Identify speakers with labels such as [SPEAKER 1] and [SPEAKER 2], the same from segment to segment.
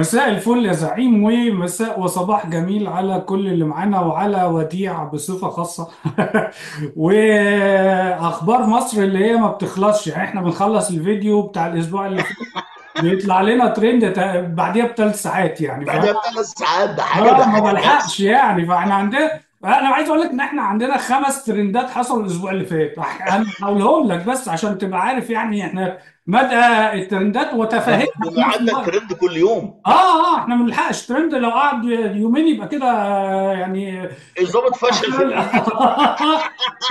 [SPEAKER 1] مساء الفل يا زعيم ومساء وصباح جميل على كل اللي معانا وعلى وديع بصفة خاصة. وأخبار مصر اللي هي ما بتخلصش. يعني إحنا بنخلص الفيديو بتاع الأسبوع اللي فات. بيطلع لنا ترند بعديها بثلاث ساعات يعني ف
[SPEAKER 2] بعدها بثلاث ساعات ده حاجة ده
[SPEAKER 1] آه ما بلحقش يعني فإحنا عندنا أنا عايز أقول لك ان إحنا عندنا خمس ترندات حصلوا الأسبوع اللي فات. أنا هقولهم لك بس عشان تبقى عارف يعني إحنا مدى الترندات
[SPEAKER 2] ده
[SPEAKER 1] وتفاهتنا
[SPEAKER 2] ب-
[SPEAKER 1] في نفس
[SPEAKER 2] بمعدل
[SPEAKER 1] الوقت
[SPEAKER 2] ترند كل يوم.
[SPEAKER 1] آه آه إحنا ما بنلحقش. ترند لو قعد يومين يبقى كده آه، يعني
[SPEAKER 2] الضابط فشل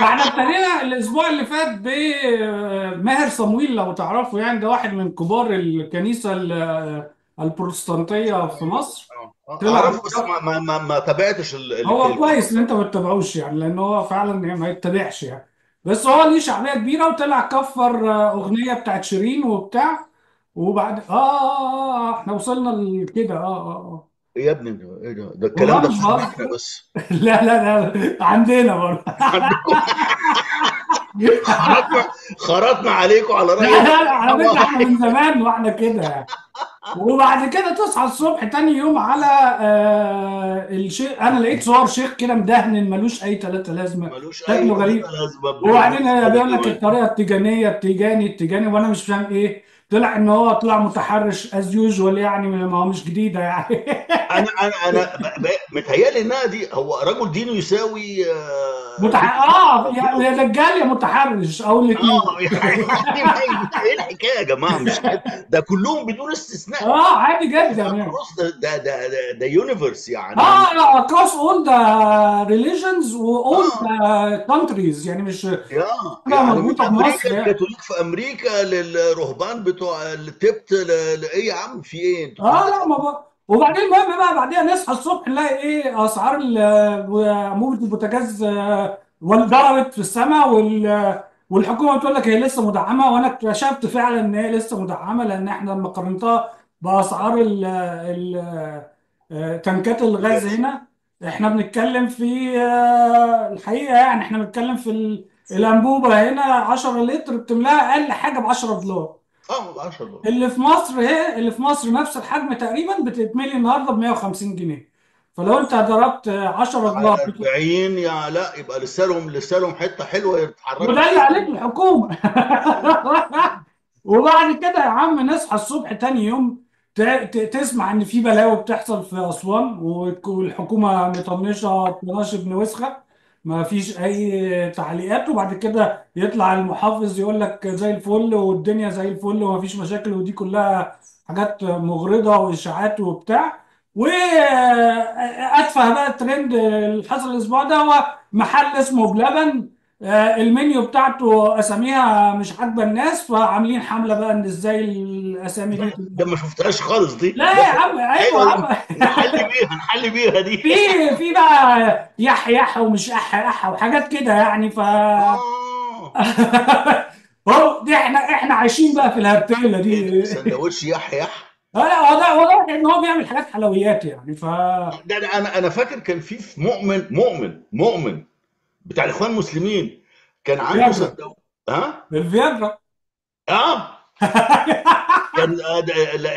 [SPEAKER 1] فاحنا ابتدينا الأسبوع اللي فات بماهر صمويل لو تعرفه يعني ده واحد من كبار الكنيسة ال- البروتستانتية في مصر.
[SPEAKER 2] آه، آه، أعرفه بس ما ما ما, ما تابعتش ال-
[SPEAKER 1] هو
[SPEAKER 2] الكلمة
[SPEAKER 1] كويس إن أنت ما تتابعوش يعني لأن هو فعلا يعني ما يتبعش يعني. بس هو ليه شعبية كبيرة وطلع كفر آه، أغنية بتاعت شيرين وبتاع وبعد آه آه آه إحنا وصلنا لكده آه آه
[SPEAKER 2] آه. يا ابني ده إيه ده؟ ده الكلام ده في
[SPEAKER 1] بهزر.
[SPEAKER 2] أمريكا بس.
[SPEAKER 1] لا لا لا عندنا برضه.
[SPEAKER 2] عندكم خرطنا خرطنا عليكم على
[SPEAKER 1] لا
[SPEAKER 2] راي
[SPEAKER 1] لا على فكرة
[SPEAKER 2] إحنا
[SPEAKER 1] من زمان وإحنا كده يعني. وبعد كده تصحى الصبح تاني يوم على آه الشيخ أنا لقيت صور شيخ كده مدهن ملوش أي ثلاثة لازمة.
[SPEAKER 2] ملوش
[SPEAKER 1] شكله
[SPEAKER 2] اي
[SPEAKER 1] غريب.
[SPEAKER 2] لازمة
[SPEAKER 1] وبعدين بيقول لك
[SPEAKER 2] كمان
[SPEAKER 1] الطريقة التيجانيه التيجاني التيجاني وأنا مش فاهم إيه. طلع إن هو طلع متحرش از يوجوال يعني ما هو مش جديدة يعني.
[SPEAKER 2] أنا أنا أنا متهيألي إنها دي هو رجل دينه يساوي آه،
[SPEAKER 1] متح... آه يا
[SPEAKER 2] بنت
[SPEAKER 1] يا دجال يا متحرش أو الاثنين
[SPEAKER 2] آه يعني إيه الحكاية يا جماعة مش كده. ده كلهم بدون استثناء.
[SPEAKER 1] آه عادي جدا يعني.
[SPEAKER 2] اكروس ده ده ده ده, يونيفرس يعني.
[SPEAKER 1] آه across all the religions و all
[SPEAKER 2] آه.
[SPEAKER 1] the countries يعني مش حاجة
[SPEAKER 2] يعني من
[SPEAKER 1] مربوطه
[SPEAKER 2] أمريكا
[SPEAKER 1] بمصر يعني.
[SPEAKER 2] الكاثوليك في أمريكا للرهبان بتوع التبت ل- لإيه يا عم؟ في إيه أنتوا؟
[SPEAKER 1] آه لا ما بقى. وبعدين المهم بقى بعديها نصحى الصبح نلاقي إيه أسعار انبوبه البوتاجاز آه، ضربت في السماء وال والحكومة بتقول لك هي لسه مدعمة وأنا اكتشفت فعلا إن هي لسه مدعمة لأن إحنا لما قارنتها بأسعار ال ال آه، تنكات الغاز هنا إحنا بنتكلم في آه، الحقيقة يعني إحنا بنتكلم في ال- الأنبوبة هنا 10 لتر بتملاها أقل حاجة ب 10 دولار.
[SPEAKER 2] آه ب 10 دولار
[SPEAKER 1] اللي في مصر هي اللي في مصر نفس الحجم تقريبا بتتملي النهارده ب 150 جنيه. فلو انت ضربت 10 دولار
[SPEAKER 2] على 40 يا لا يبقى لسه لهم لسه لهم حتة حلوة يتحركوا.
[SPEAKER 1] وده اللي
[SPEAKER 2] فيها
[SPEAKER 1] عليك الحكومة. وبعد كده يا عم نصحى الصبح تاني يوم ت- ت- تسمع إن في بلاوي بتحصل في أسوان والحكومة مطنشة طناش ابن وسخة. ما فيش أي تعليقات وبعد كده يطلع المحافظ يقول لك زي الفل والدنيا زي الفل وما فيش مشاكل ودي كلها حاجات مغرضة وإشاعات وبتاع. وأتفه بقى الترند اللي حصل الأسبوع ده هو محل اسمه بلبن. المنيو بتاعته أساميها مش عاجبة الناس فعاملين حملة بقى إن إزاي
[SPEAKER 2] الأسامي
[SPEAKER 1] دي
[SPEAKER 2] ده ما شفتهاش خالص دي.
[SPEAKER 1] لا يا عم أيوه يا
[SPEAKER 2] أيوه
[SPEAKER 1] عم.
[SPEAKER 2] نحل بيها نحل بيها دي.
[SPEAKER 1] في في بقى يح يح ومش أح أح وحاجات كده يعني ف
[SPEAKER 2] آه.
[SPEAKER 1] هو دي إحنا إحنا عايشين بقى في الهرتله دي.
[SPEAKER 2] ده سندوتش يح يح.
[SPEAKER 1] آه، لا هو ده إن هو بيعمل حاجات حلويات يعني ف
[SPEAKER 2] ده أنا أنا فاكر كان في مؤمن مؤمن مؤمن بتاع الإخوان المسلمين. كان عنده سندوتش ها؟
[SPEAKER 1] الفياجرا
[SPEAKER 2] آه. كان آه،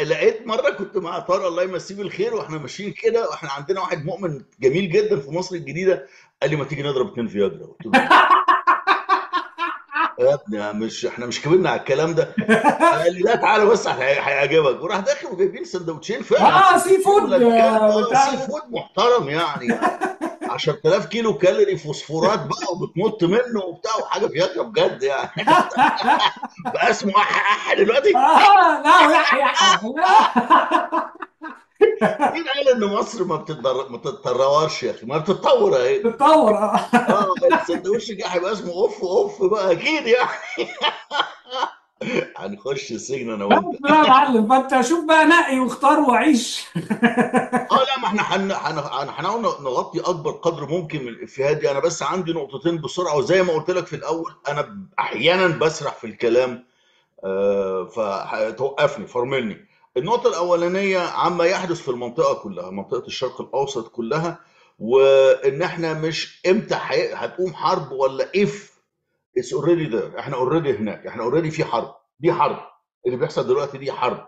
[SPEAKER 2] لقيت مرة كنت مع طارق الله يمسيه بالخير وإحنا ماشيين كده وإحنا عندنا واحد مؤمن جميل جدا في مصر الجديدة. قال لي ما تيجي نضرب اتنين فياجرا قلت له يا ابني مش إحنا مش كبرنا على الكلام ده. قال لي لا تعالى بس هي- هيعجبك. وراح داخل وجايبين سندوتشين فعلا
[SPEAKER 1] آه
[SPEAKER 2] sea food
[SPEAKER 1] sea
[SPEAKER 2] food محترم يعني. 10000 kilo calorie فوسفورات بقى وبتنط منه وبتاع وحاجة فياجرا بجد يعني. بقى اسمه اح اح دلوقتي.
[SPEAKER 1] آه لا يح يح
[SPEAKER 2] مين قال ان مصر ما بتتضر... ما بتتطورش يا أخي؟ ما بتتطور اهي
[SPEAKER 1] تتطور آه.
[SPEAKER 2] آه السندوتش جه هيبقى اسمه أوف أوف بقى أكيد يعني هنخش السجن
[SPEAKER 1] أنا
[SPEAKER 2] وأنت.
[SPEAKER 1] بقى يا معلم فانت شوف بقى نقي واختار وعيش.
[SPEAKER 2] آه لا ما إحنا هن... هن... هن- هنحاول نغطي أكبر قدر ممكن من الإفيهات دي. أنا بس عندي نقطتين بسرعة وزي ما قلت لك في الأول أنا أحيانا بسرح في الكلام. آه فتوقفني فرملني النقطة الأولانية عما يحدث في المنطقة كلها منطقة الشرق الأوسط كلها وإن إحنا مش إمتى حي... هتقوم حرب ولا if it's already there إحنا already هناك إحنا already في حرب دي حرب. اللي بيحصل دلوقتي دي حرب.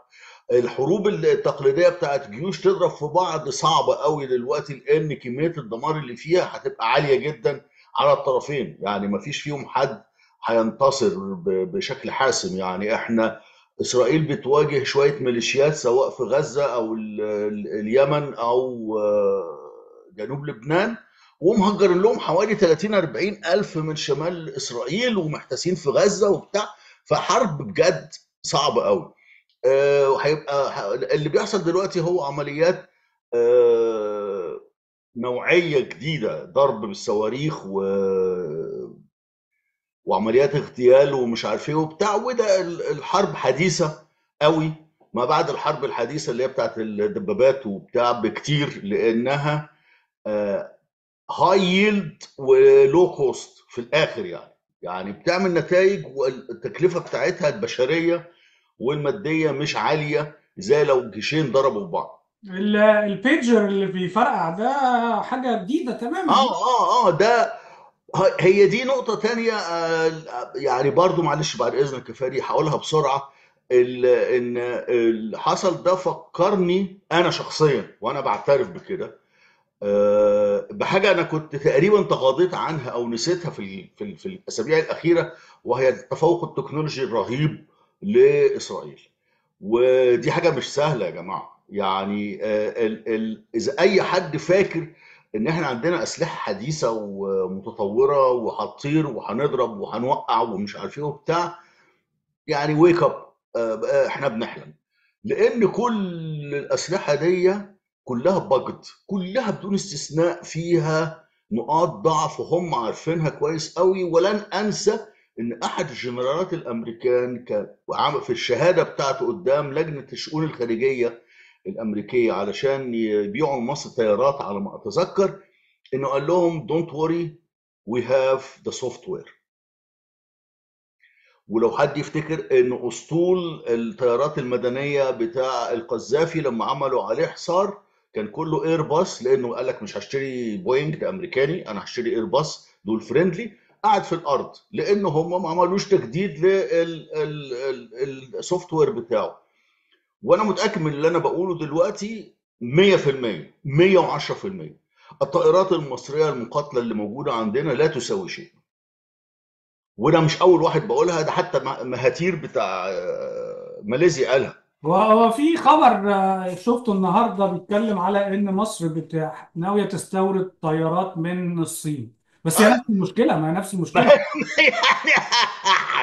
[SPEAKER 2] الحروب التقليدية بتاعت جيوش تضرب في بعض صعبة قوي دلوقتي لأن كمية الدمار اللي فيها هتبقى عالية جدا على الطرفين. يعني ما فيش فيهم حد هينتصر بشكل حاسم. يعني إحنا إسرائيل بتواجه شوية ميليشيات سواء في ال- ال- اليمن أو آه، جنوب لبنان ومهجرين لهم حوالي 30 40 ألف من شمال إسرائيل ومحتاسين في غزة وبتاع فحرب بجد صعبة قوي آه، وهيبقى اللي بيحصل دلوقتي هو عمليات آه، نوعية جديدة ضرب بالصواريخ و وعمليات اغتيال ومش عارف إيه وبتاع. وده ال- الحرب حديثة قوي ما بعد الحرب الحديثة اللي هي بتاعت الدبابات وبتاع بكتير لأنها هاي ييلد ولو كوست في الآخر يعني. يعني بتعمل نتائج والتكلفة بتاعتها البشرية والمادية مش عالية زي لو جيشين ضربوا في بعض.
[SPEAKER 1] ال- البيجر اللي بيفرقع ده حاجة جديدة تماما.
[SPEAKER 2] آه آه آه ده هي دي نقطة تانية آه، يعني برضو معلش بعد إذنك يا هقولها بسرعة. إن اللي حصل ده فكرني أنا شخصيا وأنا بعترف بكده آه، بحاجة أنا كنت تقريبا تغاضيت عنها أو نسيتها في في في الأسابيع الأخيرة وهي التفوق التكنولوجي الرهيب لإسرائيل. ودي حاجة مش سهلة يا جماعة. يعني آه، إذا أي حد فاكر إن إحنا عندنا أسلحة حديثة ومتطورة وهتطير وهنضرب وهنوقع ومش عارف إيه وبتاع يعني ويك أب إحنا بنحلم. لأن كل الأسلحة دي كلها بجد كلها بدون استثناء فيها نقاط ضعف هم عارفينها كويس قوي ولن أنسى إن أحد الجنرالات الأمريكان كان في الشهادة بتاعته قدام لجنة الشؤون الخارجية الأمريكية علشان يبيعوا لمصر طيارات على ما أتذكر إنه قال لهم don't worry we have the software ولو حد يفتكر إن أسطول الطيارات المدنية بتاع القذافي لما عملوا عليه حصار كان كله Airbus لأنه قال لك مش هشتري بوينج ده أمريكاني أنا هشتري Airbus دول friendly قعد في الأرض لأن هم ما عملوش تجديد لل software بتاعه. وأنا متأكد من اللي أنا بقوله دلوقتي 100% 110% الطائرات المصرية المقاتلة اللي موجودة عندنا لا تساوي شيء. وده مش أول واحد بقولها ده حتى مهاتير بتاع آه، ماليزيا قالها.
[SPEAKER 1] وهو في خبر آه، شفته النهارده بيتكلم على إن مصر بت- ناوية تستورد طيارات من الصين. بس هي
[SPEAKER 2] آه،
[SPEAKER 1] نفس المشكلة ما هي نفس المشكلة.
[SPEAKER 2] يعني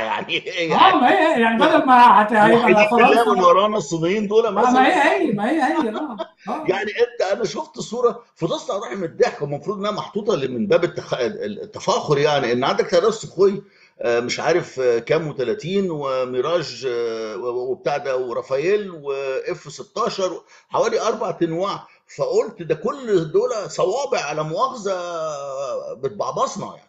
[SPEAKER 2] يعني.
[SPEAKER 1] آه ما هي يعني بدل ما هيبقى
[SPEAKER 2] بالله من
[SPEAKER 1] فرنسا
[SPEAKER 2] ورانا الصينيين دول
[SPEAKER 1] آه ما
[SPEAKER 2] مثلا.
[SPEAKER 1] هي هي ما هي هي آه آه.
[SPEAKER 2] يعني انت أنا شفت صورة فضلت أروح من الضحك المفروض انها محطوطة من باب التخ... التفاخر يعني ان عندك طيارات سخوي آه، مش عارف آه، كام و30 وميراج آه، وبتاع ده ورافال وإف 16 حوالي أربع انواع فقلت ده كل دول صوابع على مؤاخذة بتبعبصنا يعني.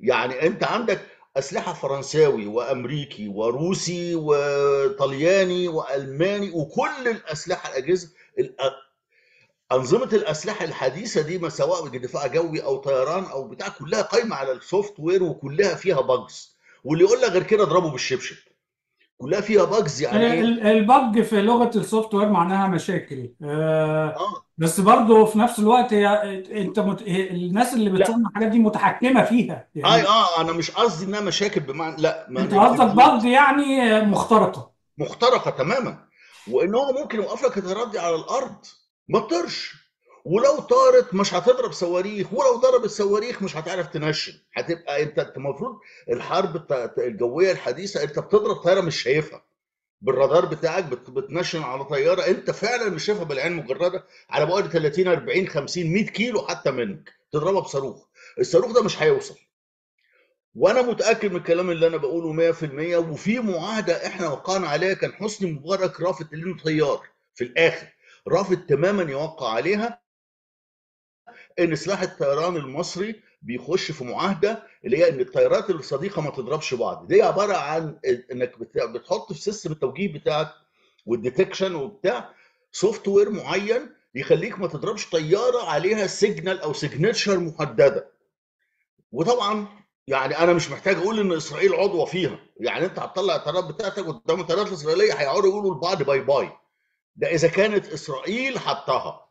[SPEAKER 2] يعني انت عندك أسلحة فرنساوي وأمريكي وروسي وطلياني وألماني وكل الأسلحة الأجهزة الأ- أنظمة الأسلحة الحديثة دي سواء دفاع جوي أو طيران أو بتاع كلها قايمة على ال software وكلها فيها bugs واللي يقول لك غير كده اضربه بالشبشب. كلها فيها bugs يعني إيه؟
[SPEAKER 1] ال- ال bug في لغة ال software معناها مشاكل. آه
[SPEAKER 2] آه.
[SPEAKER 1] بس برضه في نفس الوقت هي انت مت... الناس اللي بتصنع الحاجات دي متحكمة فيها.
[SPEAKER 2] اي
[SPEAKER 1] يعني
[SPEAKER 2] آه أنا مش قصدي إنها مشاكل بمعنى لا ما أنت
[SPEAKER 1] قصدك
[SPEAKER 2] بعض
[SPEAKER 1] bug يعني مخترقة.
[SPEAKER 2] مخترقة تماما. وإن هو ممكن يوقف لك الطيارات دي على الأرض ما تطيرش. ولو طارت مش هتضرب صواريخ ولو ضربت صواريخ مش هتعرف تنشن. هتبقى انت المفروض الحرب الجوية الحديثة انت بتضرب طيارة مش شايفها. بالرادار بتاعك بت- بتنشن على طيارة انت فعلا مش شايفها بالعين المجرده على بعد 30 40 50 100 كيلو حتى منك تضربها بصاروخ. الصاروخ ده مش هيوصل. وأنا متأكد من الكلام اللي أنا بقوله 100% وفي معاهدة إحنا وقعنا عليها كان حسني مبارك رافض لأنه طيار في الآخر. رافض تماما يوقع عليها. إن سلاح الطيران المصري بيخش في معاهدة اللي هي إن الطيارات الصديقة ما تضربش بعض. دي عبارة عن إنك بت- بتحط في system التوجيه بتاعك وال detection وبتاع software معين يخليك ما تضربش طيارة عليها signal أو signature محددة. وطبعا يعني أنا مش محتاج أقول إن إسرائيل عضوه فيها. يعني أنت هتطلع الطيارات بتاعتك قدام الطيارات الإسرائيلية هيقعدوا يقولوا لبعض bye bye ده إذا كانت إسرائيل حطها.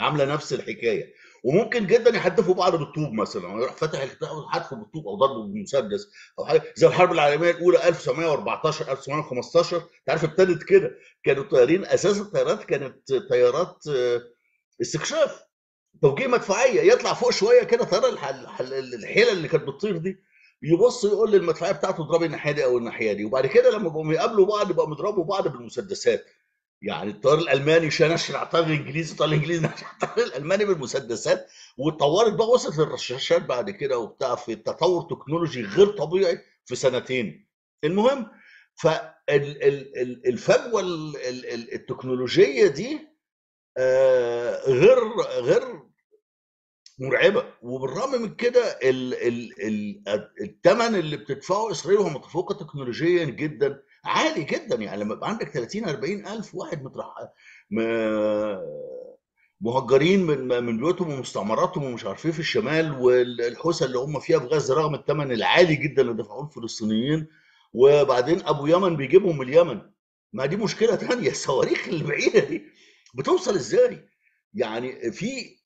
[SPEAKER 2] عاملة نفس الحكاية. وممكن جدا يحدفوا بعض بالطوب مثلا يروح فاتح الكتاب وحدفه بالطوب أو ضربه بالمسدس أو حاجة زي الحرب العالمية الأولى 1914 1915 أنت عارف ابتدت كده. كانوا الطيارين أساس الطيارات كانت طيارات آه، استكشاف توجيه مدفعية. يطلع فوق شوية كده الح- الحيلة اللي كانت بتطير دي يبص يقول للمدفعية بتاعته اضربي الناحية دي أو الناحية دي. وبعد كده لما بقوا يقابلوا بعض يبقوا بيضربوا بعض بالمسدسات. يعني الطيار الألماني شنش على الطيار الإنجليزي الطيار الإنجليزي نشر على الطيار الألماني بالمسدسات. واتطورت بقى وصلت للرشاشات بعد كده وبتاع في تطور تكنولوجي غير طبيعي في سنتين. المهم فالفجوه التكنولوجية دي آه، غير غير مرعبة. وبالرغم من كده ال- ال- ال- الثمن اللي بتدفعه إسرائيل وهي متفوقه تكنولوجيا جدا. عالي جدا. يعني لما يبقى عندك 30 40 ألف واحد مترح م- مهجرين من من بيوتهم ومستعمراتهم ومش عارف إيه في الشمال والحوسه اللي هم فيها في غزه رغم الثمن العالي جدا اللي دفعوه الفلسطينيين. وبعدين أبو يمن بيجيبهم من اليمن. ما دي مشكلة تانية. الصواريخ البعيدة دي بتوصل إزاي؟ يعني في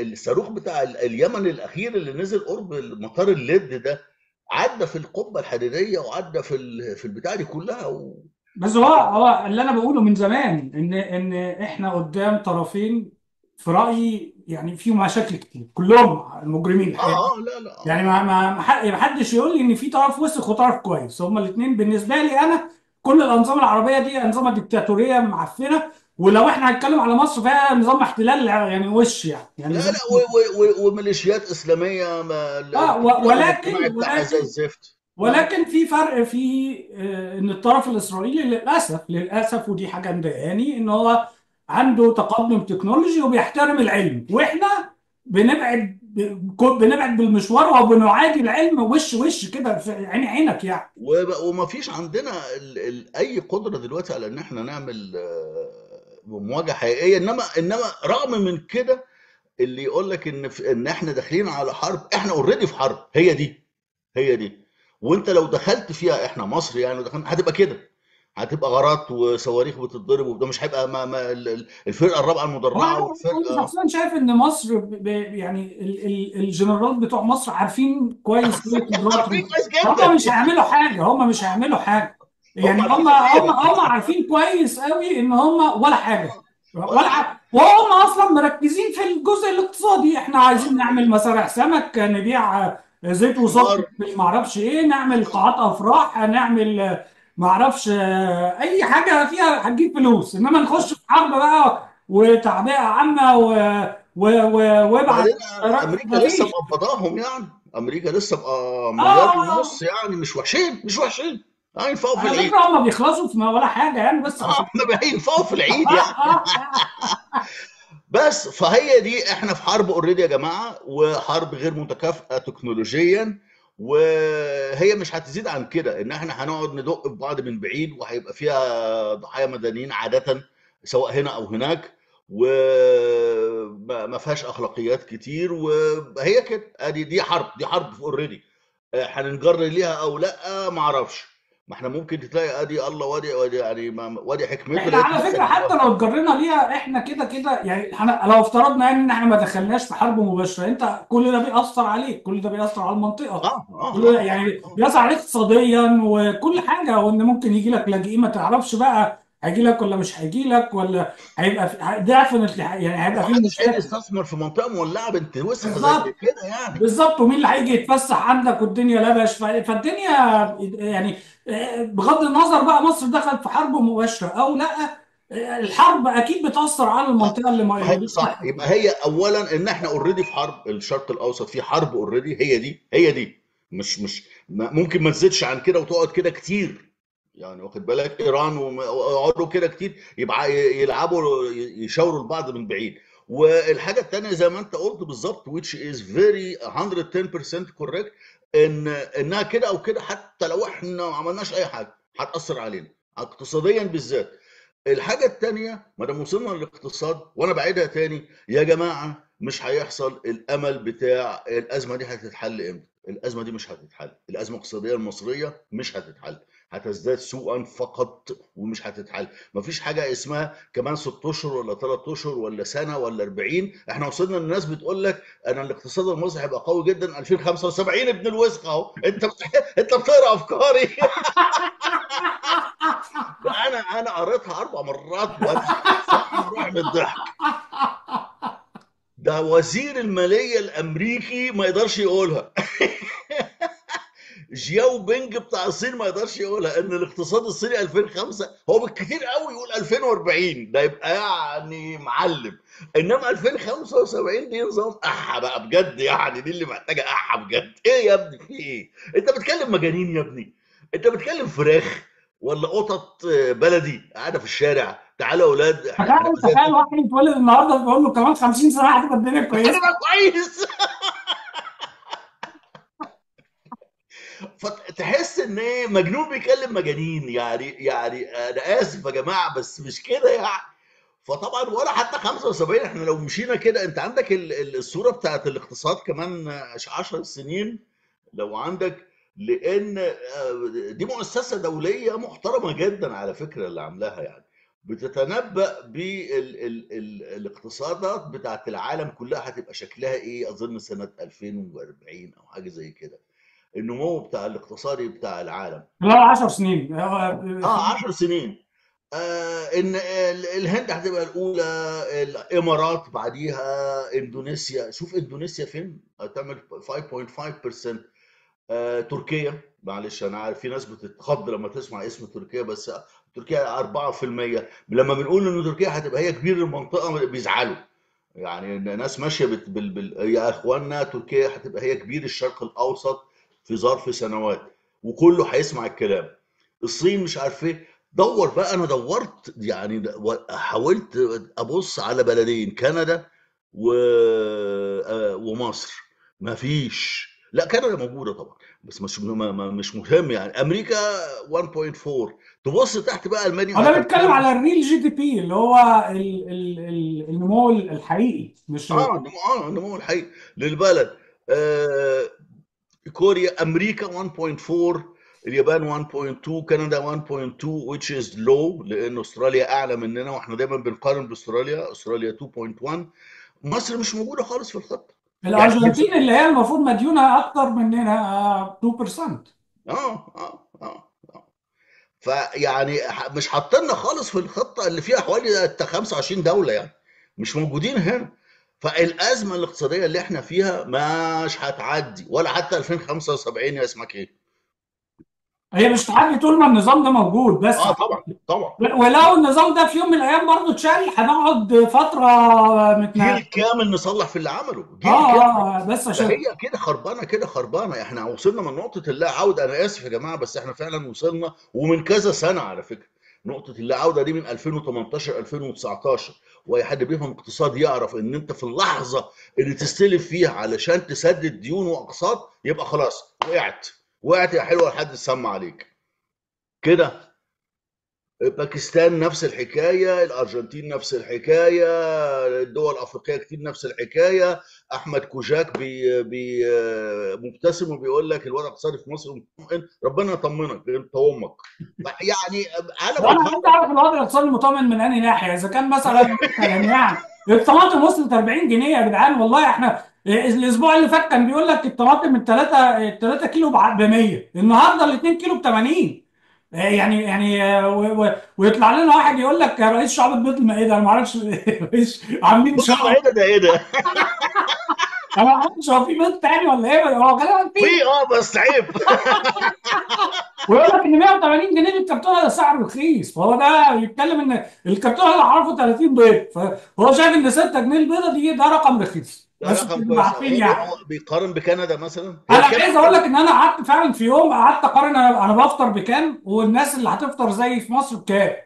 [SPEAKER 2] الصاروخ بتاع ال- اليمن الأخير اللي نزل قرب مطار الليد ده عدى في القبة الحديديه وعدى في في البتاع دي كلها و...
[SPEAKER 1] بس هو هو اللي أنا بقوله من زمان إن إن إحنا قدام طرفين في رأيي يعني فيهم مشاكل كتير كلهم مجرمين الحقيقة
[SPEAKER 2] آه آه لا لا
[SPEAKER 1] يعني
[SPEAKER 2] آه.
[SPEAKER 1] ما ما ما حدش يقول لي إن في طرف وسخ وطرف كويس هما الاثنين بالنسبة لي أنا كل الأنظمة العربية دي أنظمة ديكتاتورية معفنة ولو إحنا هنتكلم على مصر فهي نظام احتلال يعني وش يعني؟ يعني
[SPEAKER 2] لا لا وميليشيات إسلامية ما آه
[SPEAKER 1] ولكن ولكن ولكن في فرق في آه، إن الطرف الإسرائيلي للاسف للأسف ودي حاجة مضايقاني إن هو عنده تقدم تكنولوجي وبيحترم العلم. وإحنا بنبعد بنبعد بالمشوار وبنعادي العلم وش وش كده في عين عينك يعني.
[SPEAKER 2] وما فيش عندنا ال ال أي قدرة دلوقتي على إن إحنا نعمل آه، مواجهه حقيقية. إنما إنما رغم من كده اللي يقول لك إن إن إحنا داخلين على حرب إحنا already في حرب. هي دي هي دي. وإنت لو دخلت فيها إحنا مصر يعني دخلنا هتبقى كده. هتبقى غارات وصواريخ بتتضرب وده مش هيبقى ما ما ال- ال- الفرقة
[SPEAKER 1] الرابعة المدرعة
[SPEAKER 2] والفرقة
[SPEAKER 1] شخصيا شايف إن مصر ب- يعني ال- ال- الجنرالات بتوع مصر عارفين كويس
[SPEAKER 2] عارفين كويس
[SPEAKER 1] هم
[SPEAKER 2] جدا
[SPEAKER 1] مش هيعملوا حاجة هم مش هيعملوا حاجة.
[SPEAKER 2] هم
[SPEAKER 1] يعني هم هم هم عارفين كويس قوي إن هم ولا حاجة.
[SPEAKER 2] ولا
[SPEAKER 1] حاجة. وهم أصلا مركزين في الجزء الاقتصادي. إحنا عايزين نعمل مزارع سمك نبيع زيت وسكر
[SPEAKER 2] نار
[SPEAKER 1] ما أعرفش إيه نعمل قاعات أفراح نعمل ما أعرفش أي حاجة فيها هتجيب فلوس. إنما نخش في حرب بقى وتعبئة عامة و و و وابعت
[SPEAKER 2] أمريكا لسه مقبضاهم يعني. أمريكا لسه بقى
[SPEAKER 1] آه.
[SPEAKER 2] مليار
[SPEAKER 1] آه.
[SPEAKER 2] ونص يعني. مش وحشين مش وحشين. آه ينفعوا في
[SPEAKER 1] على
[SPEAKER 2] العيد.
[SPEAKER 1] هم بيخلصوا في ولا حاجة يعني بس
[SPEAKER 2] آه
[SPEAKER 1] عشان
[SPEAKER 2] ما ينفعوا في العيد يعني. بس فهي دي إحنا في حرب already يا جماعة وحرب غير متكافئة تكنولوجيا وهي مش هتزيد عن كده إن إحنا هنقعد ندق في بعض من بعيد وهيبقى فيها ضحايا مدنيين عادة سواء هنا أو هناك وما ما فيهاش أخلاقيات كتير وهي كده. ادي دي حرب دي حرب already هننجر ليها أو لأ ما أعرفش. ما إحنا ممكن تلاقي ادي الله وادي وادي يعني ما- وادي حكمته إحنا
[SPEAKER 1] على فكرة حتى لو اتجرينا ليها إحنا كده كده يعني إحنا لو افترضنا يعني ان إحنا ما دخلناش في حرب مباشرة انت كل ده بيأثر عليك كل ده بيأثر على المنطقة.
[SPEAKER 2] آه آه
[SPEAKER 1] كل ده
[SPEAKER 2] آه
[SPEAKER 1] يعني بيأثر عليك اقتصاديا وكل حاجة وإن ممكن يجي لك لاجئين ما تعرفش بقى هيجي لك ولا مش هيجي لك ولا هيبقى في ضعف يعني هيبقى
[SPEAKER 2] هيجي
[SPEAKER 1] مشاكل
[SPEAKER 2] يستثمر في منطقة مولعة بنت زي
[SPEAKER 1] بالظبط.
[SPEAKER 2] كده يعني.
[SPEAKER 1] بالظبط. ومين اللي هيجي يتفسح عندك والدنيا لبش ف- فالدنيا يعني بغض النظر بقى مصر دخلت في حرب مباشرة أو لأ الحرب أكيد بتأثر على
[SPEAKER 2] صح
[SPEAKER 1] المنطقة اللي ما-
[SPEAKER 2] صح. يبقى هي اولا إن إحنا already في حرب الشرق الأوسط في حرب already هي دي هي دي. مش مش ممكن ما تزيدش عن كده وتقعد كده كتير. يعني واخد بالك؟ إيران ويقعدوا كده كتير يبقى يلعبوا يشاوروا لبعض من بعيد. والحاجة الثانية زي ما أنت قلت بالظبط which is very 110% correct ان إنها كده أو كده حتى لو إحنا ما عملناش أي حاجة هتأثر علينا اقتصاديا بالذات. الحاجة الثانية ما دام وصلنا للاقتصاد وأنا بعيدها تاني يا جماعة مش هيحصل الأمل بتاع الأزمة دي هتتحل إمتى؟ الأزمة دي مش هتتحل الأزمة الاقتصادية المصرية مش هتتحل. هتزداد سوءا فقط ومش هتتحل. مفيش حاجة اسمها كمان ست أشهر ولا ثلاث أشهر ولا سنة ولا 40 إحنا وصلنا للناس بتقول لك أنا الاقتصاد المصري هيبقى قوي جدا. 2075 ابن الوسخ أهو. أنت أنت بتقرأ أفكاري. أنا أنا قريتها أربع مرات. بروح من الضحك. ده وزير المالية الأمريكي ما يقدرش يقولها. جياو بينج بتاع الصين ما يقدرش يقولها إن الاقتصاد الصيني 2005 هو بالكثير قوي يقول 2040 ده يبقى يعني معلم. إنما 2075 دي نظام أحا بقى بجد يعني دي اللي محتاجة أحا بجد. إيه يا ابني؟ في إيه؟ أنت بتكلم مجانين يا ابني. أنت بتكلم فراخ ولا قطط بلدي قاعدة في الشارع؟ تعالوا يا أولاد
[SPEAKER 1] تخيل تخيل واحد يتولد النهارده بيقول له كمان 50 سنه هتبقى الدنيا كويسة.
[SPEAKER 2] هتبقى كويس. فتحس إن إيه مجنون بيكلم مجانين يعني يعني أنا آسف يا جماعة بس مش كده يعني. فطبعا ولا حتى 75 إحنا لو مشينا كده أنت عندك الصورة بتاعت الاقتصاد كمان 10 سنين لو عندك لأن دي مؤسسة دولية محترمة جدا على فكرة اللي عاملاها يعني. بتتنبأ بالاقتصادات بتاعت العالم كلها هتبقى شكلها إيه؟ أظن سنة 2040 أو حاجة زي كده. النمو بتاع الاقتصادي بتاع العالم.
[SPEAKER 1] لا 10 سنين.
[SPEAKER 2] آه 10 سنين. آه إن الهند هتبقى الأولى الإمارات بعديها إندونيسيا. شوف إندونيسيا فين؟ هتعمل 5.5% آه تركيا. معلش أنا عارف في ناس بتتخض لما تسمع اسم تركيا بس تركيا 4% لما بنقول ان تركيا هتبقى هي كبير المنطقة بيزعلوا. يعني ناس ماشية بال... بال... يا اخوانا تركيا هتبقى هي كبير الشرق الأوسط. في ظرف سنوات وكله هيسمع الكلام. الصين مش عارف إيه. دور بقى أنا دورت يعني حاولت أبص على بلدين كندا و... ومصر. مفيش لا كندا موجودة طبعا بس مش مش مهم يعني. أمريكا 1.4 تبص تحت بقى المانيا
[SPEAKER 1] أنا بتكلم على الريل جي دي بي اللي هو ال ال ال النمو الحقيقي مش
[SPEAKER 2] آه النمو آه النمو الحقيقي للبلد. آه كوريا أمريكا 1.4 اليابان 1.2 كندا 1.2 which is low لأن أستراليا أعلى مننا وإحنا دايما بنقارن بأستراليا أستراليا 2.1 مصر مش موجودة خالص في الخطه
[SPEAKER 1] الأرجنتين يعني اللي هي المفروض مديونة أكتر مننا 2%
[SPEAKER 2] آه آه آه آه. فيعني مش حاطيننا خالص في الخطة اللي فيها حوالي 25 دولة يعني. مش موجودين هنا. فالأزمة الاقتصادية اللي إحنا فيها مش هتعدي ولا حتى 2075 يا اسمك إيه؟
[SPEAKER 1] هي مش تعدي طول ما النظام ده موجود بس.
[SPEAKER 2] آه طبعا طبعا.
[SPEAKER 1] ولو النظام ده في يوم من الأيام برضه اتشال هنقعد فترة
[SPEAKER 2] متنا... جيل كامل نصلح في اللي عمله. جيل
[SPEAKER 1] آه آه بس عشان
[SPEAKER 2] هي كده خربانة كده خربانة. إحنا وصلنا من نقطة اللا عودة. أنا آسف يا جماعة بس إحنا فعلا وصلنا ومن كذا سنة على فكرة. نقطة اللا عودة دي من 2018 2019 وأي حد بيفهم اقتصاد يعرف إن أنت في اللحظة اللي تستلف فيها علشان تسدد ديون وأقساط يبقى خلاص وقعت. وقعت يا حلوة لحد سمع عليك. كده؟ باكستان نفس الحكاية الأرجنتين نفس الحكاية الدول الأفريقية كتير نفس الحكاية. أحمد كوجاك بيبقى مبتسم وبيقول لك الوضع الاقتصادي في مصر مطمئن ربنا يطمنك انت وامك يعني
[SPEAKER 1] أنا وأنا عايز أعرف الوضع الاقتصادي مطمئن من أنهي ناحية؟ إذا كان مثلا يعني. الطماطم وصلت 40 جنيه يا جدعان والله إحنا الأسبوع اللي فات كان بيقول لك الطماطم من 3 3 كيلو ب 100 النهارده ال 2 كيلو ب 80 يعني يعني ويطلع لنا واحد يقول لك يا رئيس شعب البيض المائده أنا ما أعرفش عاملين
[SPEAKER 2] شعب. المائده ده؟ إيه ده؟
[SPEAKER 1] أنا ما أعرفش هو في بيض تاني ولا إيه؟ هو غالبا
[SPEAKER 2] في. في آه بس عيب.
[SPEAKER 1] ويقول لك إن 180 جنيه الكرتونه ده سعر رخيص. فهو ده يتكلم إن الكرتونة اللي عارفه 30 بيض فهو شايف إن 6 جنيه البيضة دي ده رقم رخيص.
[SPEAKER 2] عارفين يعني. بيقارن بكندا مثلا؟
[SPEAKER 1] أنا عايز أقول لك ان أنا قعدت فعلا في يوم قعدت اقارن. أنا أنا بفطر بكام؟ والناس اللي هتفطر زي في مصر بكام؟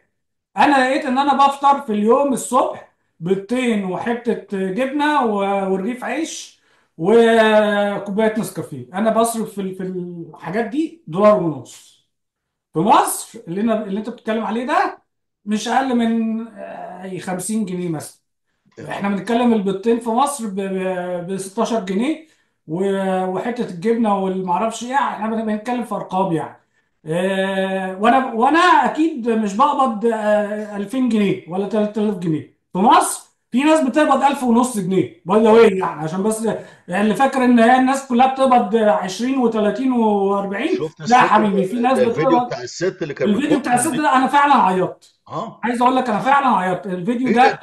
[SPEAKER 1] أنا لقيت ان أنا بفطر في اليوم الصبح بيضتين وحتة جبنة ورغيف عيش وكوباية نسكافيه. أنا بصرف في في الحاجات دي دولار ونص. في مصر اللي أنا اللي انت بتتكلم عليه ده مش أقل من 50 جنيه مثلا. إحنا بنتكلم البيضتين في مصر ب 16 جنيه وحتة الجبنة والمعرفش إيه إحنا بنتكلم في أرقام يعني. آه، وأنا وأنا أكيد مش بقبض آه، 2000 جنيه ولا 3000 جنيه. في مصر في ناس بتقبض 1000 ونص جنيه by the way يعني عشان بس اللي فاكر إن هي الناس كلها بتقبض 20 و30 و40
[SPEAKER 2] شفت
[SPEAKER 1] لا يا
[SPEAKER 2] الست
[SPEAKER 1] حبيبي في ناس
[SPEAKER 2] ده الفيديو
[SPEAKER 1] بتقبض
[SPEAKER 2] بتاع الست اللي كانت
[SPEAKER 1] الفيديو
[SPEAKER 2] بتنط
[SPEAKER 1] بتاع
[SPEAKER 2] من
[SPEAKER 1] الست
[SPEAKER 2] البيت
[SPEAKER 1] ده أنا فعلا عيطت.
[SPEAKER 2] آه.
[SPEAKER 1] عايز أقول لك أنا فعلا عيطت. الفيديو
[SPEAKER 2] إيه
[SPEAKER 1] ده
[SPEAKER 2] ده؟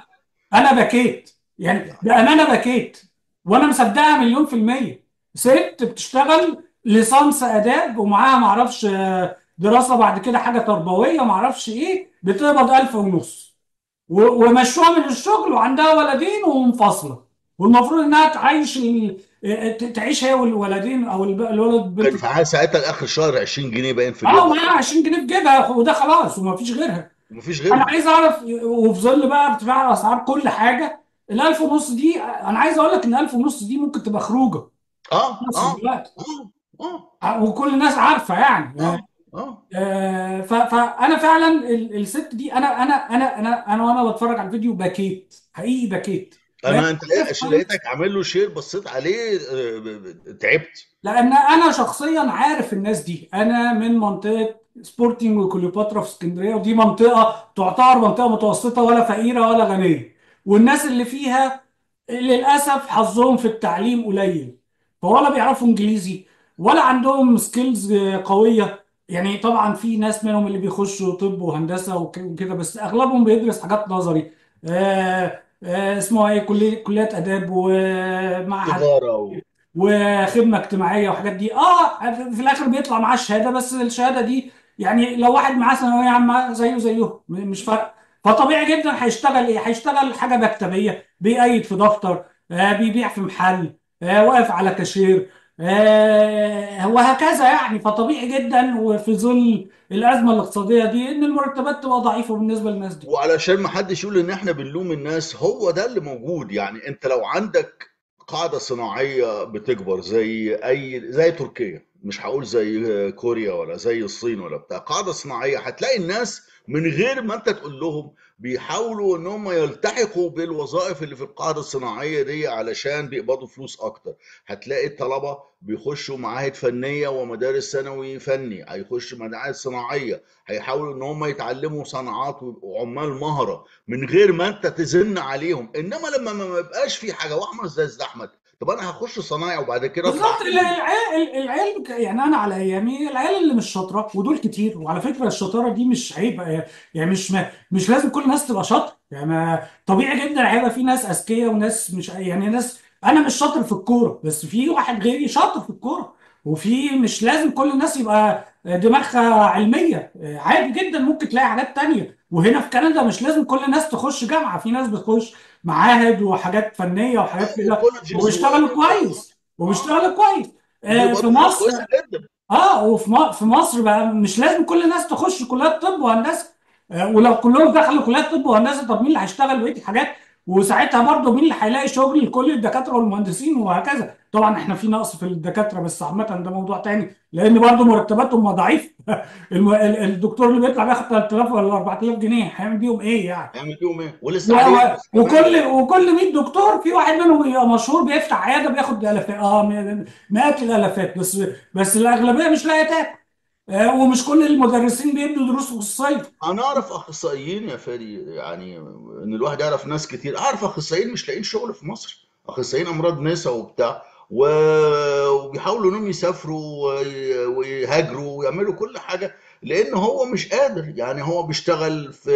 [SPEAKER 1] أنا بكيت. يعني بأمانة بكيت. وأنا مصدقها مليون في المية. ست بتشتغل ليسانس أداب ومعاها معرفش آه، دراسة بعد كده حاجة تربوية معرفش إيه بتقبض 1000 ونص. ومشوها من الشغل وعندها ولدين ومنفصلة. والمفروض إنها تعيش ال- آه، ت- تعيش هي والولدين أو الولد
[SPEAKER 2] كان ساعتها لاخر شهر 20 جنيه باين في
[SPEAKER 1] آه
[SPEAKER 2] جيبها
[SPEAKER 1] معاها 20 جنيه في جيبها وده خلاص ومفيش غيرها.
[SPEAKER 2] ومفيش
[SPEAKER 1] أنا
[SPEAKER 2] غيرهم
[SPEAKER 1] عايز أعرف وفي ظل بقى ارتفاع اسعار كل حاجة ال 1000 ونص دي أنا عايز أقول لك إن 1000 ونص دي ممكن تبقى خروجة. آه
[SPEAKER 2] آه
[SPEAKER 1] دلوقتي
[SPEAKER 2] آه آه.
[SPEAKER 1] وكل الناس عارفة يعني.
[SPEAKER 2] آه
[SPEAKER 1] آه. آه، فانا فعلا ال- الست دي أنا أنا أنا أنا أنا وأنا بتفرج على الفيديو بكيت. حقيقي بكيت.
[SPEAKER 2] أنا أنت لقيتك عامل له شير بصيت عليه آه، تعبت.
[SPEAKER 1] لأن أنا شخصيا عارف الناس دي. أنا من منطقة سبورتنج وكليوباترا في اسكندرية ودي منطقة تعتبر منطقة متوسطة ولا فقيرة ولا غنية. والناس اللي فيها للأسف حظهم في التعليم قليل. فولا بيعرفوا انجليزي ولا عندهم skills قوية. يعني طبعا في ناس منهم اللي بيخشوا طب وهندسة وك- وكده بس أغلبهم بيدرس حاجات نظري. آه آه اسمها إيه كليه كليات آداب ومعهد
[SPEAKER 2] تجارة و...
[SPEAKER 1] وخدمة اجتماعية وحاجات دي. آه في الآخر بيطلع معاه الشهادة بس الشهادة دي يعني لو واحد معاه ثانوية عامة زيه زيه مش فارق. فطبيعي جدا هيشتغل إيه؟ هيشتغل حاجة مكتبية بيقيد في دفتر آه بيبيع في محل آه واقف على كاشير آه وهكذا يعني. فطبيعي جدا وفي ظل الأزمة الاقتصادية دي إن المرتبات تبقى ضعيفة بالنسبة للناس دي.
[SPEAKER 2] وعلشان ما حدش يقول إن إحنا بنلوم الناس هو ده اللي موجود. يعني أنت لو عندك قاعدة صناعية بتكبر زي أي زي تركيا مش هقول زي كوريا ولا زي الصين ولا بتاع قاعدة صناعية. هتلاقي الناس من غير ما انت تقول لهم بيحاولوا إن هم يلتحقوا بالوظائف اللي في القاعدة الصناعية دي علشان بيقبضوا فلوس أكتر. هتلاقي الطلبة بيخشوا معاهد فنية ومدارس ثانوي فني هيخشوا معاهد صناعية هيحاولوا إن هم يتعلموا صناعات ويبقوا عمال مهرة من غير ما انت تزن عليهم. إنما لما ما يبقاش في حاجة وأحمد زي أحمد طب أنا هخش صنايع وبعد كده
[SPEAKER 1] بالظبط ال- العيال العيال يعني أنا على أيامي العيال اللي مش شاطرة ودول كتير. وعلى فكرة الشطارة دي مش عيب يعني مش مش لازم كل الناس تبقى شاطرة. يعني طبيعي جدا هيبقى في ناس أذكياء وناس مش يعني ناس أنا مش شاطر في الكورة بس في واحد غيري شاطر في الكورة. وفي مش لازم كل الناس يبقى دماغها علمية عادي جدا. ممكن تلاقي حاجات تانية. وهنا في كندا مش لازم كل الناس تخش جامعة في ناس بتخش معاهد وحاجات فنية وحاجات كده. وبيشتغلوا كويس وبيشتغلوا كويس. آه، في مصر آه وفي في مصر بقى مش لازم كل الناس تخش كليات طب وهندسة. آه، ولو كلهم دخلوا كليات طب وهندسة طب مين اللي هيشتغل؟ بقية الحاجات وساعتها برضه مين اللي هيلاقي شغل؟ لكل الدكاترة والمهندسين وهكذا. طبعا إحنا في نقص في الدكاترة بس عامة ده موضوع تاني لأن برضه مرتباتهم ال- الدكتور اللي بيطلع بياخد 3000 ولا 4000 جنيه هيعمل بيهم إيه يعني؟
[SPEAKER 2] هيعمل بيهم
[SPEAKER 1] إيه؟
[SPEAKER 2] ولسه عليه
[SPEAKER 1] وكل وكل 100 دكتور في واحد منهم مشهور بيفتح عيادة بياخد ألافات. آه مئات الألافات بس بس الأغلبية مش لاقية تاكل. آه ومش كل المدرسين بيدوا دروس خصوصيه
[SPEAKER 2] أنا أعرف أخصائيين يا فادي يعني إن الواحد يعرف ناس كتير. أعرف أخصائيين مش لاقيين شغل في مصر. أخصائيين أمراض نساء وبتاع. و... وبيحاولوا إنهم يسافروا وي- ويهاجروا ويعملوا كل حاجة لأن هو مش قادر. يعني هو بيشتغل في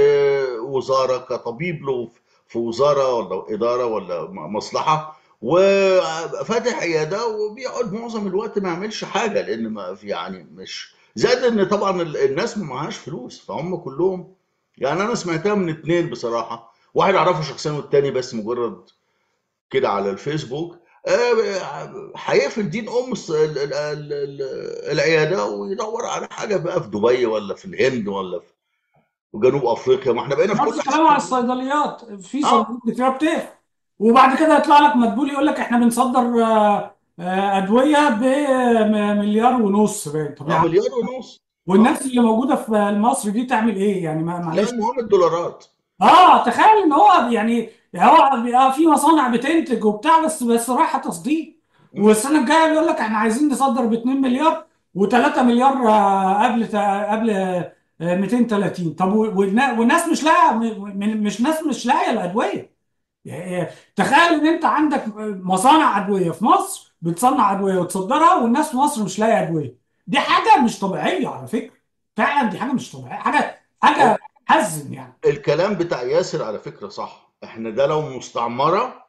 [SPEAKER 2] وزارة كطبيب له في وزارة ولا إدارة ولا مصلحة. وفاتح عيادة وبيقعد معظم الوقت ما يعملش حاجة لأن ما في يعني مش زائد إن طبعا ال- الناس ما معهاش فلوس فهم كلهم يعني أنا سمعتها من اتنين بصراحة. واحد أعرفه شخصيا والتاني بس مجرد كده على الفيسبوك. آه، هيقفل دين أم العيادة ويدور على حاجة بقى في دبي ولا في الهند ولا في جنوب أفريقيا. ما إحنا بقينا في
[SPEAKER 1] نفس
[SPEAKER 2] كل
[SPEAKER 1] الكلام على الصيدليات. في صيدليات كتير بتقفل وبعد كده يطلع لك مدبول يقول لك إحنا بنصدر آه، آه، أدوية بمليار ونص باين. طب
[SPEAKER 2] آه
[SPEAKER 1] عم
[SPEAKER 2] مليار ونص.
[SPEAKER 1] والناس اللي موجودة في مصر دي تعمل إيه؟ يعني معلش.
[SPEAKER 2] المهم الدولارات.
[SPEAKER 1] آه تخيل إن هو يعني يعني هو في مصانع بتنتج وبتاع بس بس رايحة تصدير. والسنة الجاية بيقول لك إحنا عايزين نصدر ب 2 مليار و3 مليار آه، قبل قبل آه، 230 طب والنا- والناس مش لاقية مش ناس مش لاقية الأدوية. يعني تخيل إن أنت عندك مصانع أدوية في مصر بتصنع أدوية وتصدرها والناس في مصر مش لاقية أدوية. دي حاجة مش طبيعية على فكرة. فعلا دي حاجة مش طبيعية. حاجة حاجة حزن يعني.
[SPEAKER 2] الكلام بتاع ياسر على فكرة صح. إحنا ده لو مستعمرة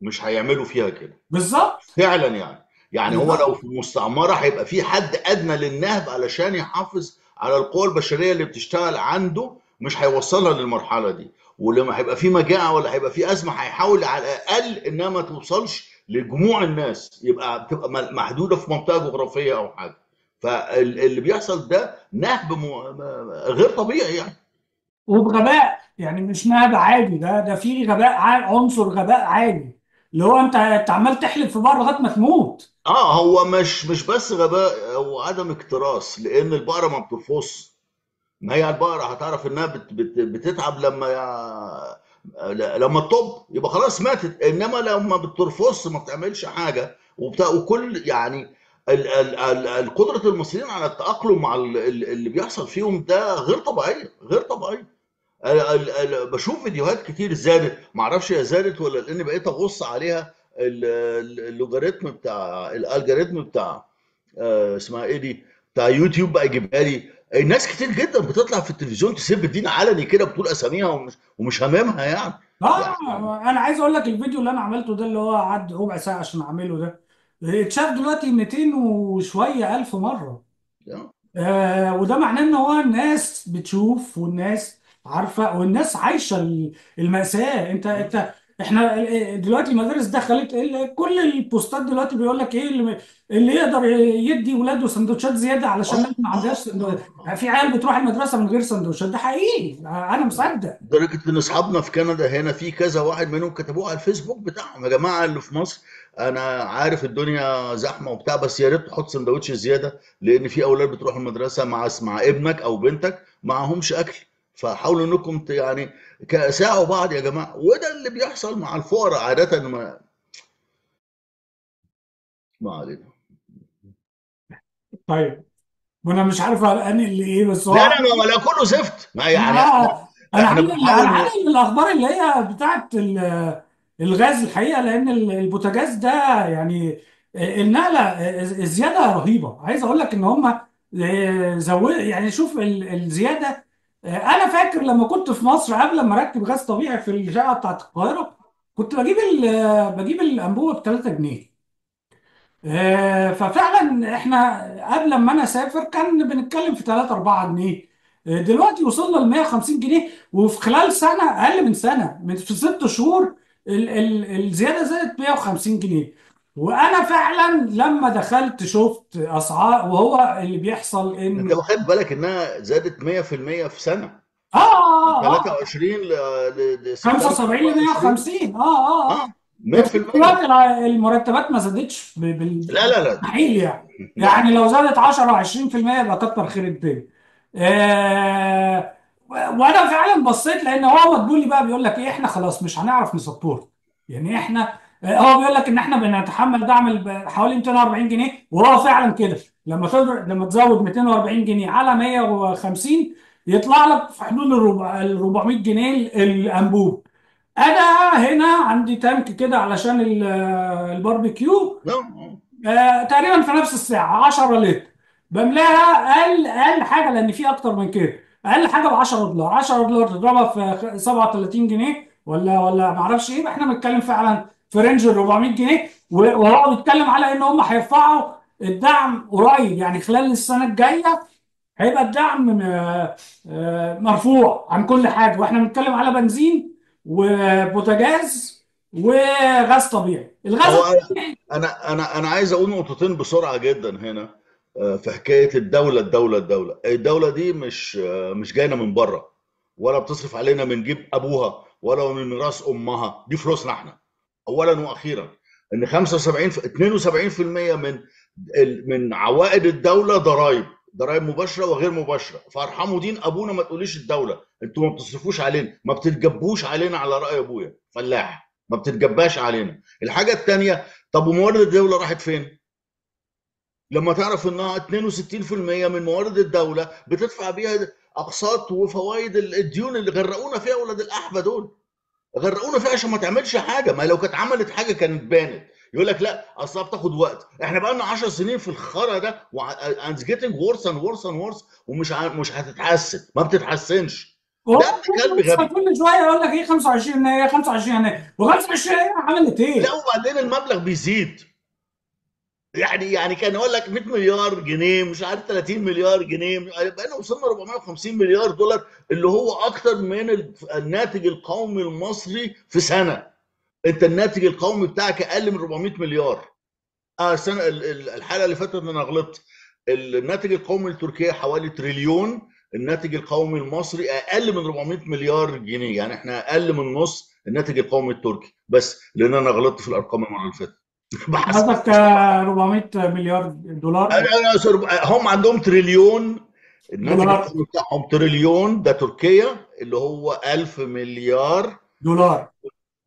[SPEAKER 2] مش هيعملوا فيها كده.
[SPEAKER 1] بالظبط.
[SPEAKER 2] فعلا يعني. يعني هو لو في مستعمرة هيبقى في حد أدنى للنهب علشان يحافظ على القوى البشرية اللي بتشتغل عنده مش هيوصلها للمرحلة دي. ولما هيبقى في مجاعة ولا هيبقى في أزمة هيحاول على الأقل إنها ما توصلش لجموع الناس يبقى بتبقى م- محدودة في منطقة جغرافية أو حاجة. فاللي بيحصل ده نهب غير طبيعي يعني.
[SPEAKER 1] وبغباء يعني مش نهب عادي ده ده في غباء عنصر غباء عالي اللي هو أنت أنت عمال تحلب في بعض لغاية ما تموت.
[SPEAKER 2] آه هو مش مش بس غباء هو عدم اكتراث لأن البقرة ما بترفص. ما هي البقرة هتعرف إنها بت بت بتتعب لما. لما تطب يبقى خلاص ماتت. إنما لما بترفص ما بتعملش حاجة وبتاع وكل يعني القدره المصريين على التأقلم مع ال- ال- اللي بيحصل فيهم ده غير طبيعية غير طبيعية. بشوف فيديوهات كتير زادت. معرفش هي زادت ولا لاني بقيت أغص عليها ال- ال- اللوغاريتم بتاع الالجوريتم بتاع آه، اسمها إيه دي بتاع يوتيوب بقى يجيبها لي. ناس كتير جدا بتطلع في التلفزيون تسب الدين علني كده بتقول أساميها ومش ومش هاممها يعني. آه
[SPEAKER 1] أنا عايز أقول لك الفيديو اللي أنا عملته ده اللي هو قعد ربع ساعة عشان أعمله ده اتشاف دلوقتي 200 وشوية ألف
[SPEAKER 2] مرة.
[SPEAKER 1] آه وده معناه إن هو الناس بتشوف والناس عارفة والناس عايشة ال- المأساة. انت أنت إحنا دلوقتي المدارس دخلت ال- كل البوستات دلوقتي بيقول لك إيه اللي, اللي يقدر يدي ولاده سندوتشات زيادة علشان إحنا ما عندناش سندو-
[SPEAKER 2] آه آه
[SPEAKER 1] في عيال بتروح المدرسة من غير سندوتشات. ده حقيقي. أنا مصدق.
[SPEAKER 2] لدرجة إن أصحابنا في كندا هنا في كذا واحد منهم كتبوه على الفيسبوك بتاعهم. يا جماعة اللي في مصر أنا عارف الدنيا زحمة وبتاع بس يا ريت تحط سندوتش زيادة لأن في أولاد بتروح المدرسة مع مع ابنك أو بنتك معهمش أكل. فحاولوا إنكم ت- يعني ساعوا بعض يا جماعة. وده اللي بيحصل مع الفقراء عادة ما ما علينا.
[SPEAKER 1] طيب. وأنا مش عارف انقل اللي إيه بس هو
[SPEAKER 2] لا ما ولا كله زفت. ما يعني
[SPEAKER 1] أنا
[SPEAKER 2] أنا
[SPEAKER 1] إحنا أنا
[SPEAKER 2] بنحاول
[SPEAKER 1] الأخبار اللي هي بتاعت ال- الغاز الحقيقة لأن ال- البوتاجاز ده يعني النقلة الزيادة رهيبة. عايز أقول لك إن هم زود يعني شوف ال- الزيادة أنا فاكر لما كنت في مصر قبل ما أركب غاز طبيعي في الشقه بتاعت القاهرة كنت بجيب ال- بجيب الأنبوبة ب 3 جنيه. آه، ففعلا إحنا قبل ما أنا أسافر كان بنتكلم في 3 4 جنيه. آه، دلوقتي وصلنا ل 150 جنيه وفي خلال سنة أقل من سنة من في ست شهور ال ال الزيادة زادت 150 جنيه. وأنا فعلا لما دخلت شفت أسعار وهو اللي بيحصل
[SPEAKER 2] أنت
[SPEAKER 1] ان
[SPEAKER 2] واخد بالك إنها زادت 100% في
[SPEAKER 1] سنة؟
[SPEAKER 2] آه
[SPEAKER 1] آه آه.
[SPEAKER 2] 23 ل- لسبتمبر
[SPEAKER 1] 75 ل
[SPEAKER 2] 24
[SPEAKER 1] 150 آه آه. آه.
[SPEAKER 2] آه
[SPEAKER 1] بس
[SPEAKER 2] 100%
[SPEAKER 1] دلوقتي المرتبات ما زادتش ب-
[SPEAKER 2] لا لا لا.
[SPEAKER 1] بالمستحيل يعني. يعني لو زادت 10 20% يبقى كتر خير الدنيا. آه وأنا فعلا بصيت لأن هو مدبولي بقى بيقول لك إيه إحنا خلاص مش هنعرف نسبورت. يعني إحنا هو بيقول لك إن إحنا بنتحمل دعم حوالي 240 جنيه وهو فعلا كده. لما لما تزود 240 جنيه على 150 يطلع لك في حدود ال 400 جنيه ال- الأنبوب. أنا هنا عندي تانك كده علشان ال- الباربيكيو.
[SPEAKER 2] لا
[SPEAKER 1] آه تقريبا في نفس الساعة 10 لتر. بملاها أقل أقل حاجة لأن في أكتر من كده. أقل حاجة ب 10 دولار. 10 دولار تضربها في 37 جنيه ولا ولا ما أعرفش إيه. إحنا بنتكلم فعلا في رينج ال 400 جنيه وهو بيتكلم على إن هم هيرفعوا الدعم قريب. يعني خلال السنة الجاية هيبقى الدعم آه، آه، مرفوع عن كل حاجة. وإحنا بنتكلم على بنزين وبوتاجاز وغاز طبيعي. الغاز الطبيعي
[SPEAKER 2] أنا أنا أنا عايز أقول نقطتين بسرعة جدا هنا آه، في حكاية الدولة الدولة الدولة. الدولة دي مش مش جاية من بره ولا بتصرف علينا من جيب أبوها ولا من ميراث أمها. دي فلوسنا إحنا. اولا وأخيرا إن 75 في 72% من من عوائد الدولة ضرائب ضرائب مباشرة وغير مباشرة. فارحموا دين أبونا ما تقوليش الدولة. أنتوا ما بتصرفوش علينا ما بتتجبوش علينا على رأي أبويا فلاح. ما بتتجباش علينا. الحاجة الثانية طب وموارد الدولة راحت فين؟ لما تعرف إنها 62% من موارد الدولة بتدفع بيها أقساط وفوائد الديون اللي غرقونا فيها ولاد الأحبة دول. غرقونا فيها عشان ما تعملش حاجة. ما لو كانت عملت حاجة كانت بانت. يقول لك لا أصلا بتاخد وقت. إحنا بقى لنا 10 سنين في الخرا ده and getting worse and worse and worse ومش ع... مش هتتحسن. ما بتتحسنش.
[SPEAKER 1] هو
[SPEAKER 2] ده ابن كلب غبي.
[SPEAKER 1] كل شوية يقول لك إيه 25 يناير 25 يناير و25 يناير عملت
[SPEAKER 2] لا
[SPEAKER 1] إيه؟
[SPEAKER 2] وبعدين المبلغ بيزيد. يعني يعني كان يقول لك 100 مليار جنيه مش عارف 30 مليار جنيه بقينا وصلنا 450 مليار دولار اللي هو أكتر من الناتج القومي المصري في سنة. أنت الناتج القومي بتاعك أقل من 400 مليار. آه السنة ال- ال- الحلقة اللي فاتت أنا غلطت. الناتج القومي لتركيا حوالي تريليون الناتج القومي المصري أقل من 400 مليار جنيه يعني إحنا أقل من نص الناتج القومي التركي. بس لأن أنا غلطت في الأرقام المرة اللي فاتت.
[SPEAKER 1] قصدك آه، 400 مليار دولار؟
[SPEAKER 2] هم عندهم تريليون. الناتج بتاعهم تريليون ده تركيا اللي هو 1000 مليار
[SPEAKER 1] دولار.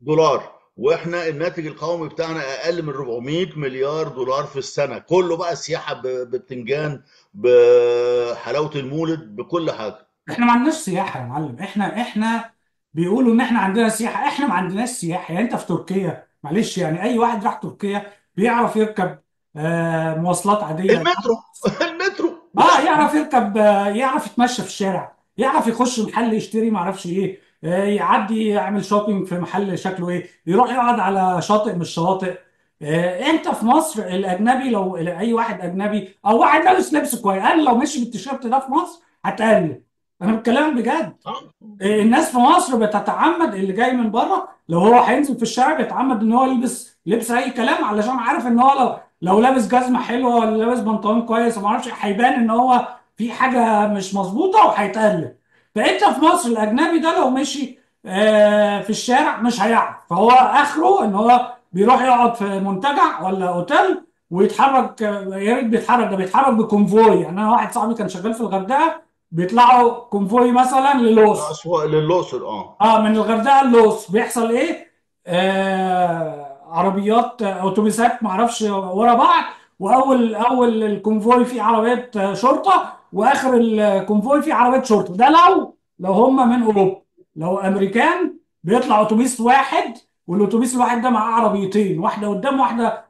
[SPEAKER 2] دولار. وإحنا الناتج القومي بتاعنا أقل من 400 مليار دولار في السنة. كله بقى سياحة ب- ببتنجان بحلاوة المولد بكل حاجة.
[SPEAKER 1] إحنا ما عندناش سياحة يا معلم. إحنا إحنا بيقولوا إن إحنا عندنا سياحة. إحنا ما عندناش سياحة. يعني أنت في تركيا معلش يعني أي واحد راح تركيا بيعرف يركب آه، مواصلات عادية.
[SPEAKER 2] المترو المترو.
[SPEAKER 1] آه يعرف يركب آه، يعرف يتمشى في الشارع يعرف يخش محل يشتري ما أعرفش إيه آه، يعدي يعمل shopping في محل شكله إيه يروح يقعد على شاطئ من الشواطئ. آه، انت في مصر الأجنبي لو أي واحد أجنبي أو واحد لابس لبس كويس أنا لو مشي بالتيشيرت ده في مصر هتقلب أنا بتكلم بجد.
[SPEAKER 2] آه.
[SPEAKER 1] الناس في مصر بتتعمد اللي جاي من بره لو هو هينزل في الشارع بيتعمد إن هو يلبس لبس أي كلام علشان عارف إن هو لو لو لابس جزمة حلوة ولا لابس بنطلون كويس وما أعرفش هيبان إن هو في حاجة مش مظبوطة وهيتقلب. فأنت في مصر الأجنبي ده لو مشي آه، في الشارع مش هيعرف. فهو آخره إن هو بيروح يقعد في منتجع ولا أوتيل ويتحرك يا ريت بيتحرك ده بيتحرك بكونفوي. يعني أنا واحد صاحبي كان شغال في الغردقة بيطلعوا كونفوي مثلا للوس.
[SPEAKER 2] أسوأ للأقصر آه.
[SPEAKER 1] آه من الغردقة للوس. بيحصل إيه؟ آه عربيات آه، اتوبيسات معرفش ورا بعض وأول أول الكونفوي فيه عربيه آه، شرطة وآخر الكونفوي فيه عربيه شرطة. ده لو لو هم من أوروبا. لو أمريكان بيطلع اتوبيس واحد والاتوبيس الواحد ده معاه عربيتين واحدة قدام واحدة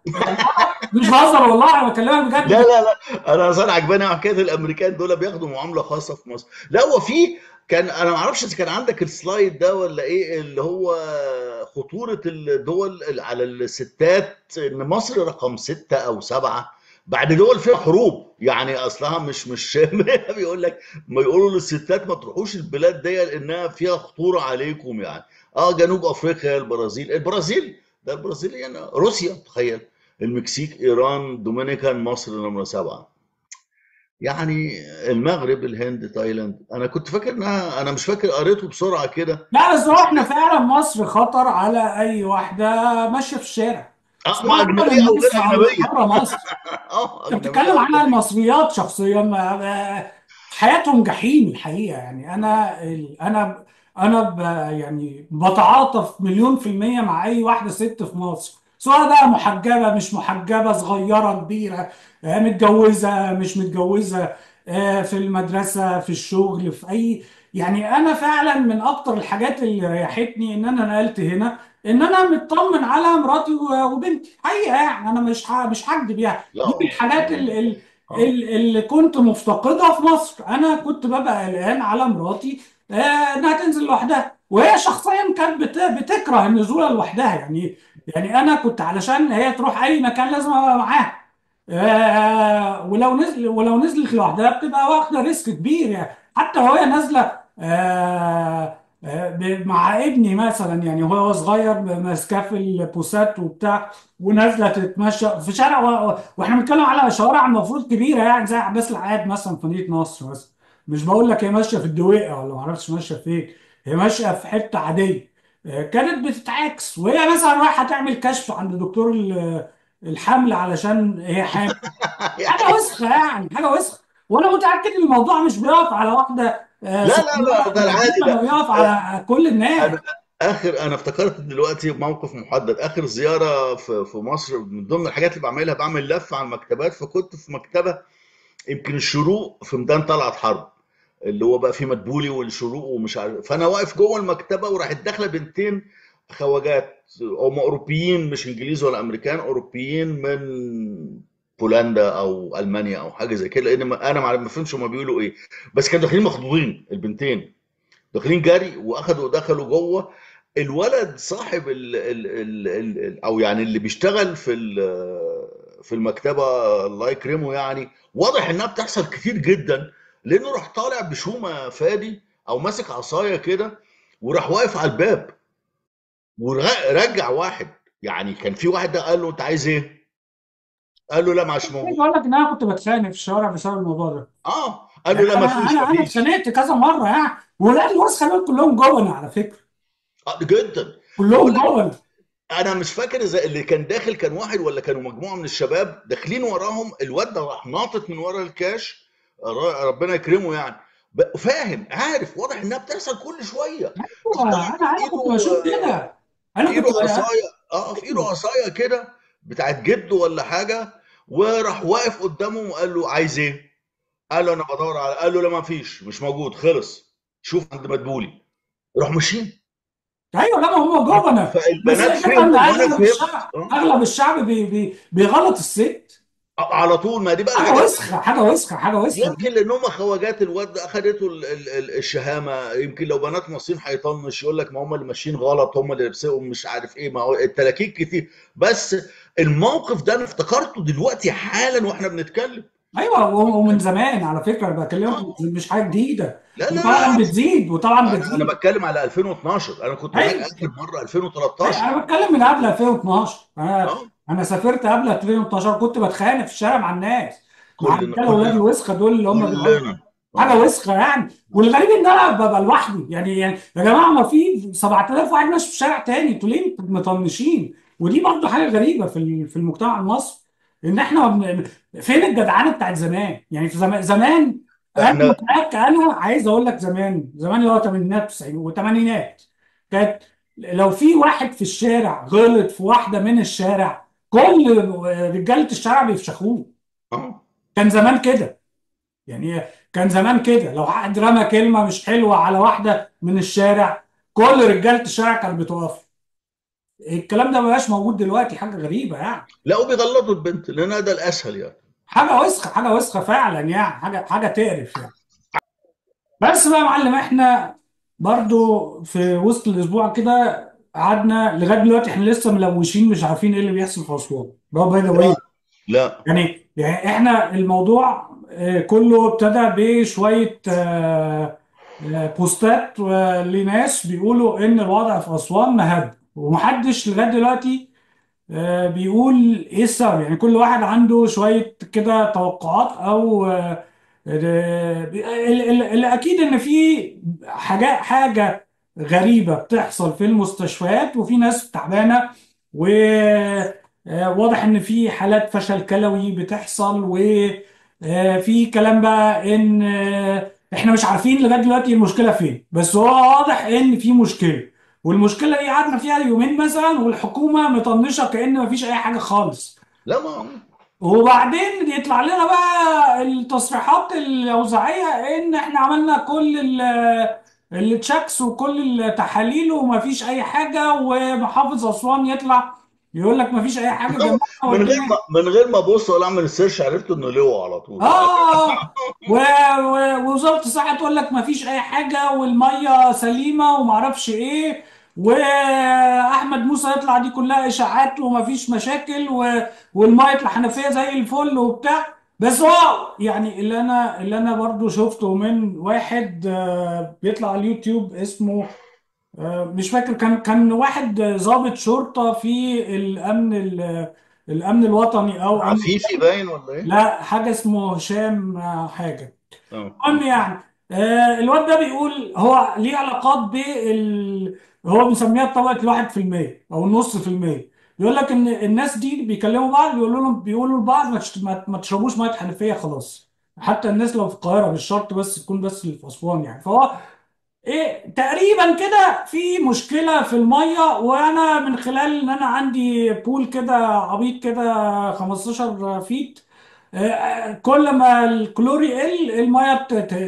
[SPEAKER 1] مش بهزر والله أنا بكلمك بجد.
[SPEAKER 2] لا لا لا. أنا أصلا عجباني حكاية الأمريكان دول بياخدوا معاملة خاصة في مصر. لا هو في كان أنا ما أعرفش إذا كان عندك السلايد ده ولا إيه اللي هو خطورة الدول على الستات إن مصر رقم ستة أو سبعة بعد دول فيها حروب. يعني أصلها مش مش بيقول لك ما يقولوا للستات ما تروحوش البلاد دي لانها فيها خطورة عليكم يعني. آه جنوب أفريقيا البرازيل. البرازيل ده البرازيل يعني روسيا تخيل. المكسيك إيران دومينيكان مصر نمرة سبعة. يعني المغرب الهند تايلاند. أنا كنت فاكر إنها أنا مش فاكر قريته بسرعة كده.
[SPEAKER 1] لا بس إحنا فعلا مصر خطر على أي واحدة ماشية في الشارع.
[SPEAKER 2] آه أجنبية
[SPEAKER 1] أو
[SPEAKER 2] غير أجنبية.
[SPEAKER 1] بره مصر. آه
[SPEAKER 2] أنت
[SPEAKER 1] بتتكلم
[SPEAKER 2] غير.
[SPEAKER 1] المصريات شخصيا حياتهم جحيم الحقيقة. يعني أنا أنا أنا ب يعني بتعاطف مليون في المية مع أي واحدة ست في مصر. سواء بقى محجبة مش محجبة صغيرة كبيرة آه، متجوزة مش متجوزة آه، في المدرسة في الشغل في اي يعني أنا فعلا من أكتر الحاجات اللي ريحتني إن أنا نقلت هنا إن أنا مطمن على مراتي و- وبنتي. حقيقة يعني أنا مش ه- مش هكدب يعني.
[SPEAKER 2] لا
[SPEAKER 1] دي من الحاجات اللي,
[SPEAKER 2] آه.
[SPEAKER 1] اللي, اللي كنت مفتقدها في مصر. أنا كنت ببقى قلقان على مراتي آه، إنها تنزل لوحدها. وهي شخصيا كانت بت- بتكره النزول لوحدها. يعني يعني أنا كنت علشان هي تروح أي مكان لازم أبقى معاها. آه، ولو نزل ولو نزلت لوحدها بتبقى واخدة ريسك كبير. يعني حتى وهي نازلة آه، آه، مع ابني مثلا. يعني وهو صغير ماسكاه في البوسات وبتاع ونازلة تتمشى في شارع وإحنا بنتكلم على شوارع المفروض كبيرة يعني زي عباس العقاد مثلا في مدينة نصر مثلا مش بقول لك هي ماشية في الدويقه ولا ما أعرفش ماشية فين هي ماشية في حتة عادية. آه، كانت بتتعاكس وهي مثلا رايحة تعمل كشف عند دكتور ال- الحمل علشان هي حامل. حاجة وسخة يعني حاجة وسخة. وأنا متأكد إن الموضوع مش بيقف على واحدة آه،
[SPEAKER 2] لا لا
[SPEAKER 1] صغيره
[SPEAKER 2] لا ده
[SPEAKER 1] ولا
[SPEAKER 2] العادي
[SPEAKER 1] كبيره
[SPEAKER 2] ده
[SPEAKER 1] ده بيقف على كل
[SPEAKER 2] أنا
[SPEAKER 1] الناس
[SPEAKER 2] آخر أنا افتكرت دلوقتي موقف محدد. آخر زيارة في في مصر من ضمن الحاجات اللي بعملها بعمل لف على المكتبات فكنت في مكتبة يمكن الشروق في ميدان طلعت حرب. اللي هو بقى فيه مدبولي والشروق ومش عارف. فأنا واقف جوه المكتبة وراحت داخلة بنتين خواجات هم أوروبيين مش إنجليز ولا أمريكان أوروبيين من بولندا أو ألمانيا أو حاجة زي كده لأن أنا ما ما فهمش هم بيقولوا إيه. بس كانوا داخلين مخضوضين البنتين. داخلين جري وأخدوا دخلوا جوه. الولد صاحب ال ال ال ال ال أو يعني اللي بيشتغل في في المكتبة الله يكرمه يعني واضح إنها بتحصل كتير جدا. لأنه راح طالع بشومة فادي أو ماسك عصاية كده وراح واقف على الباب ورجع واحد. يعني كان في واحد ده قال له انت عايز إيه؟ قال له لا
[SPEAKER 1] عايز
[SPEAKER 2] موجود
[SPEAKER 1] أقول لك إن أنا كنت بتخانق في الشوارع بسبب الموضوع ده.
[SPEAKER 2] آه قال له لا ما فيش
[SPEAKER 1] أنا
[SPEAKER 2] أنا
[SPEAKER 1] اتخانقت كذا مرة يعني ولاد خلي بالك كلهم جبن على فكرة.
[SPEAKER 2] آه جدا.
[SPEAKER 1] كلهم
[SPEAKER 2] بقول
[SPEAKER 1] جبن
[SPEAKER 2] أنا مش فاكر إذا اللي كان داخل كان واحد ولا كانوا مجموعة من الشباب داخلين وراهم الواد ده راح ناطط من ورا الكاش ربنا يكرمه يعني. فاهم عارف واضح إنها بتحصل كل شوية. طالع أنا
[SPEAKER 1] أنا كنت بشوف كده.
[SPEAKER 2] أنا
[SPEAKER 1] كنت
[SPEAKER 2] عصايه آه في ايده
[SPEAKER 1] أيوه.
[SPEAKER 2] عصايه كده بتاعت جده ولا حاجة وراح واقف قدامه وقال له عايز إيه؟ قال له أنا بدور على قال له لا ما فيش مش موجود خلص شوف عند مدبولي راح ماشيين.
[SPEAKER 1] أيوه لا ما هم جبنه بس
[SPEAKER 2] فالبنات
[SPEAKER 1] وأنا
[SPEAKER 2] أغلب
[SPEAKER 1] الشعب أغلب الشعب بي بي بيغلط الست.
[SPEAKER 2] على طول ما دي بقى حاجة
[SPEAKER 1] وسخة حاجة وسخة حاجة وسخة.
[SPEAKER 2] يمكن لأن هم خواجات الواد أخدته ال- ال- ال- الشهامة يمكن لو بنات مصريين هيطنش يقول لك ما هم اللي ماشيين غلط هم اللي لبسهم مش عارف إيه ما هو التلاكيك كتير. بس الموقف ده أنا افتكرته دلوقتي حالا وإحنا بنتكلم.
[SPEAKER 1] أيوه ومن زمان على فكرة
[SPEAKER 2] أنا
[SPEAKER 1] بكلمك مش حاجة جديدة.
[SPEAKER 2] لا لا
[SPEAKER 1] وطبعا بتزيد وطبعا
[SPEAKER 2] أنا أنا
[SPEAKER 1] بتزيد
[SPEAKER 2] بتكلم على 2012 أنا كنت هناك
[SPEAKER 1] أيوه.
[SPEAKER 2] اخر مرة
[SPEAKER 1] أيوة،
[SPEAKER 2] 2013
[SPEAKER 1] أنا بتكلم من قبل 2012 أنا
[SPEAKER 2] آه.
[SPEAKER 1] أنا سافرت قبل 2012 كنت بتخانق في الشارع مع الناس. مع
[SPEAKER 2] كلنا
[SPEAKER 1] الرجاله
[SPEAKER 2] أولاد
[SPEAKER 1] الوسخه دول اللي هم بيقعدوا
[SPEAKER 2] كلنا حاجة
[SPEAKER 1] وسخة يعني. والغريب إن أنا ببقى لوحدي. يعني يعني يا جماعة ما في 7000 واحد ماشي في شارع تاني أنتوا ليه مطنشين. ودي برضه حاجة غريبة في في المجتمع المصري إن إحنا. فين الجدعانه بتاعت زمان؟ يعني في زمان زمان أنا أنا عايز أقول لك زمان زمان اللي هو الثمانينات والثمانينات كانت لو في واحد في الشارع غلط في واحدة من الشارع كل رجالة الشارع بيفشخوه.
[SPEAKER 2] آه.
[SPEAKER 1] كان زمان كده. يعني كان زمان كده. لو حد رمى كلمة مش حلوة على واحدة من الشارع كل رجالة الشارع كانت بتقف. الكلام ده مبقاش موجود دلوقتي حاجة غريبة يعني.
[SPEAKER 2] لا وبيغلطوا البنت لأن ده الأسهل يعني.
[SPEAKER 1] حاجة وسخة حاجة وسخة فعلا يعني. حاجة حاجة تقرف يعني. بس بقى يا معلم إحنا برضو في وسط الأسبوع كده قعدنا لغاية دلوقتي إحنا لسه مالوشين مش عارفين إيه اللي بيحصل في أسوان. ده by
[SPEAKER 2] the
[SPEAKER 1] way
[SPEAKER 2] لا.
[SPEAKER 1] يعني يعني إحنا الموضوع آه، كله ابتدى بشوية آه، آه، بوستات آه، لناس بيقولوا إن الوضع في أسوان مهبب. ومحدش لغاية دلوقتي آه، بيقول إيه السبب. يعني كل واحد عنده شوية كده توقعات أو آه، آه، ال- ال- اللي أكيد إن في حاجات حاجة غريبة بتحصل في المستشفيات وفي ناس تعبانة وواضح إن في حالات فشل كلوي بتحصل وفي كلام بقى إن آه، إحنا مش عارفين لغاية دلوقتي المشكلة فين بس هو واضح إن في مشكلة والمشكلة دي قعدنا فيها يومين مثلا والحكومة مطنشة كأن مفيش أي حاجة خالص.
[SPEAKER 2] لا ما
[SPEAKER 1] وبعدين يطلع لنا بقى التصريحات الأوزاعية إن إحنا عملنا كل ال- ال checks وكل التحاليل ومفيش أي حاجة ومحافظ أسوان يطلع يقول لك مفيش أي حاجة جماعة
[SPEAKER 2] من غير ما من غير ما أبص ولا أعمل search عرفت إنه لواء على طول.
[SPEAKER 1] آه و- ووزارة الصحة تقول لك ما فيش أي حاجة والمية سليمة وما أعرفش إيه وأحمد موسى يطلع دي كلها إشاعات وما فيش مشاكل و- والمية الحنفية زي الفل وبتاع. بس هو يعني اللي أنا اللي أنا برضو شفته من واحد آه، بيطلع على اليوتيوب اسمه آه، مش فاكر كان كان واحد ضابط شرطة في الأمن ال- الأمن الوطني أو أمن
[SPEAKER 2] عفيفي باين ولا إيه؟
[SPEAKER 1] لا حاجة اسمه هشام آه، حاجة.
[SPEAKER 2] آه.
[SPEAKER 1] المهم يعني آه، الواد ده بيقول هو ليه علاقات بال هو مسميها طبقة الواحد في المية أو النص في المية. يقول لك إن الناس دي بيكلموا بعض بيقولوا لهم بيقولوا لبعض ما تشربوش مية حنفية خلاص. حتى الناس لو في القاهرة مش شرط بس تكون بس اللي في أسوان يعني. فهو إيه تقريبا كده في مشكلة في المية وأنا من خلال إن أنا عندي بول كده عبيط كده 15 فيت آه، كل ما الكلور يقل المية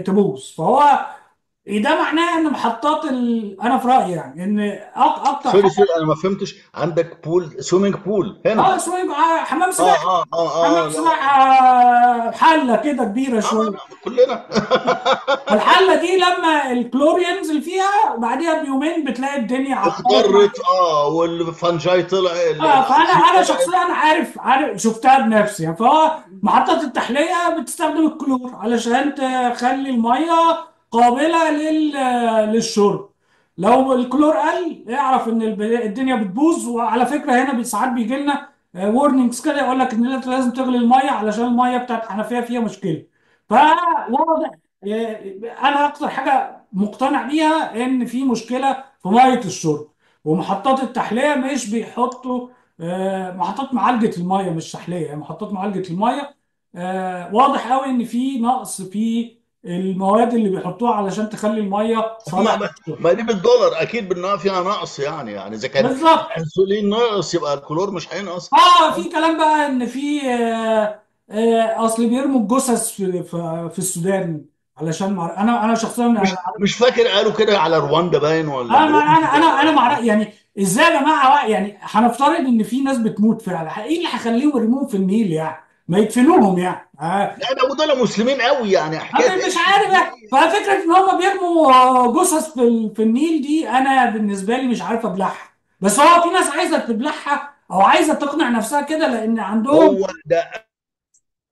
[SPEAKER 1] تبوظ. فهو ده معناه إن محطات ال... أنا في رأيي يعني إن أك- أكتر
[SPEAKER 2] sorry
[SPEAKER 1] حاجة
[SPEAKER 2] sorry أنا ما فهمتش. عندك pool swimming pool
[SPEAKER 1] آه
[SPEAKER 2] هنا
[SPEAKER 1] اسمه آه، حمام
[SPEAKER 2] آه
[SPEAKER 1] سباحة.
[SPEAKER 2] آه آه
[SPEAKER 1] حمام
[SPEAKER 2] آه لا.
[SPEAKER 1] سباحة آه، حلة كده
[SPEAKER 2] كبيرة
[SPEAKER 1] آه
[SPEAKER 2] شوية. كلنا.
[SPEAKER 1] فالحله دي لما الكلور ينزل فيها بعديها بيومين بتلاقي الدنيا عطلت
[SPEAKER 2] اخضرت آه وال fungi طلع ال-
[SPEAKER 1] آه فانا أنا
[SPEAKER 2] طلعت
[SPEAKER 1] شخصيا عارف عارف شفتها بنفسي. يعني فهو محطات التحلية بتستخدم الكلور علشان تخلي المية قابلة لل للشرب. لو الكلور قل اعرف إن الدنيا بتبوظ. وعلى فكرة هنا ساعات بيجي لنا warnings كده يقول لك إن أنت لازم تغلي المية علشان المية بتاعت الحنفيه فيها مشكلة. فواضح. أنا أكتر حاجة مقتنع بيها إن في مشكلة في مية الشرب. ومحطات التحلية مش بيحطوا آه، محطات معالجة المية مش تحلية يعني محطات معالجة المية. آه، واضح قوي إن في نقص في المواد اللي بيحطوها علشان تخلي
[SPEAKER 2] المية
[SPEAKER 1] صالحة.
[SPEAKER 2] ما ما دي بالدولار أكيد بالنسبة فيها نقص يعني يعني إذا كان
[SPEAKER 1] بالظبط.
[SPEAKER 2] الانسولين نقص يبقى الكلور مش هينقص.
[SPEAKER 1] آه في كلام بقى إن في آه، آه، أصل بيرموا الجثث في في في السودان علشان مع... أنا أنا شخصيا
[SPEAKER 2] مش مش فاكر قالوا كده على رواندا باين ولا
[SPEAKER 1] أنا
[SPEAKER 2] بيقولوا
[SPEAKER 1] أنا أنا أنا
[SPEAKER 2] كده
[SPEAKER 1] مع يعني إزاي يا جماعة يعني هنفترض إن في ناس بتموت فعلا إيه اللي هيخليهم يرموهم في النيل يعني؟ ما يدفنوهم يعني. آه.
[SPEAKER 2] لا ده ودول مسلمين قوي يعني حكاية
[SPEAKER 1] أنا مش
[SPEAKER 2] إيش
[SPEAKER 1] عارف يعني. ففكره إن هم بيرموا جثث في في النيل دي أنا بالنسبة لي مش عارف أبلعها. بس هو في ناس عايزة تبلعها أو عايزة تقنع نفسها كده لأن عندهم
[SPEAKER 2] هو ده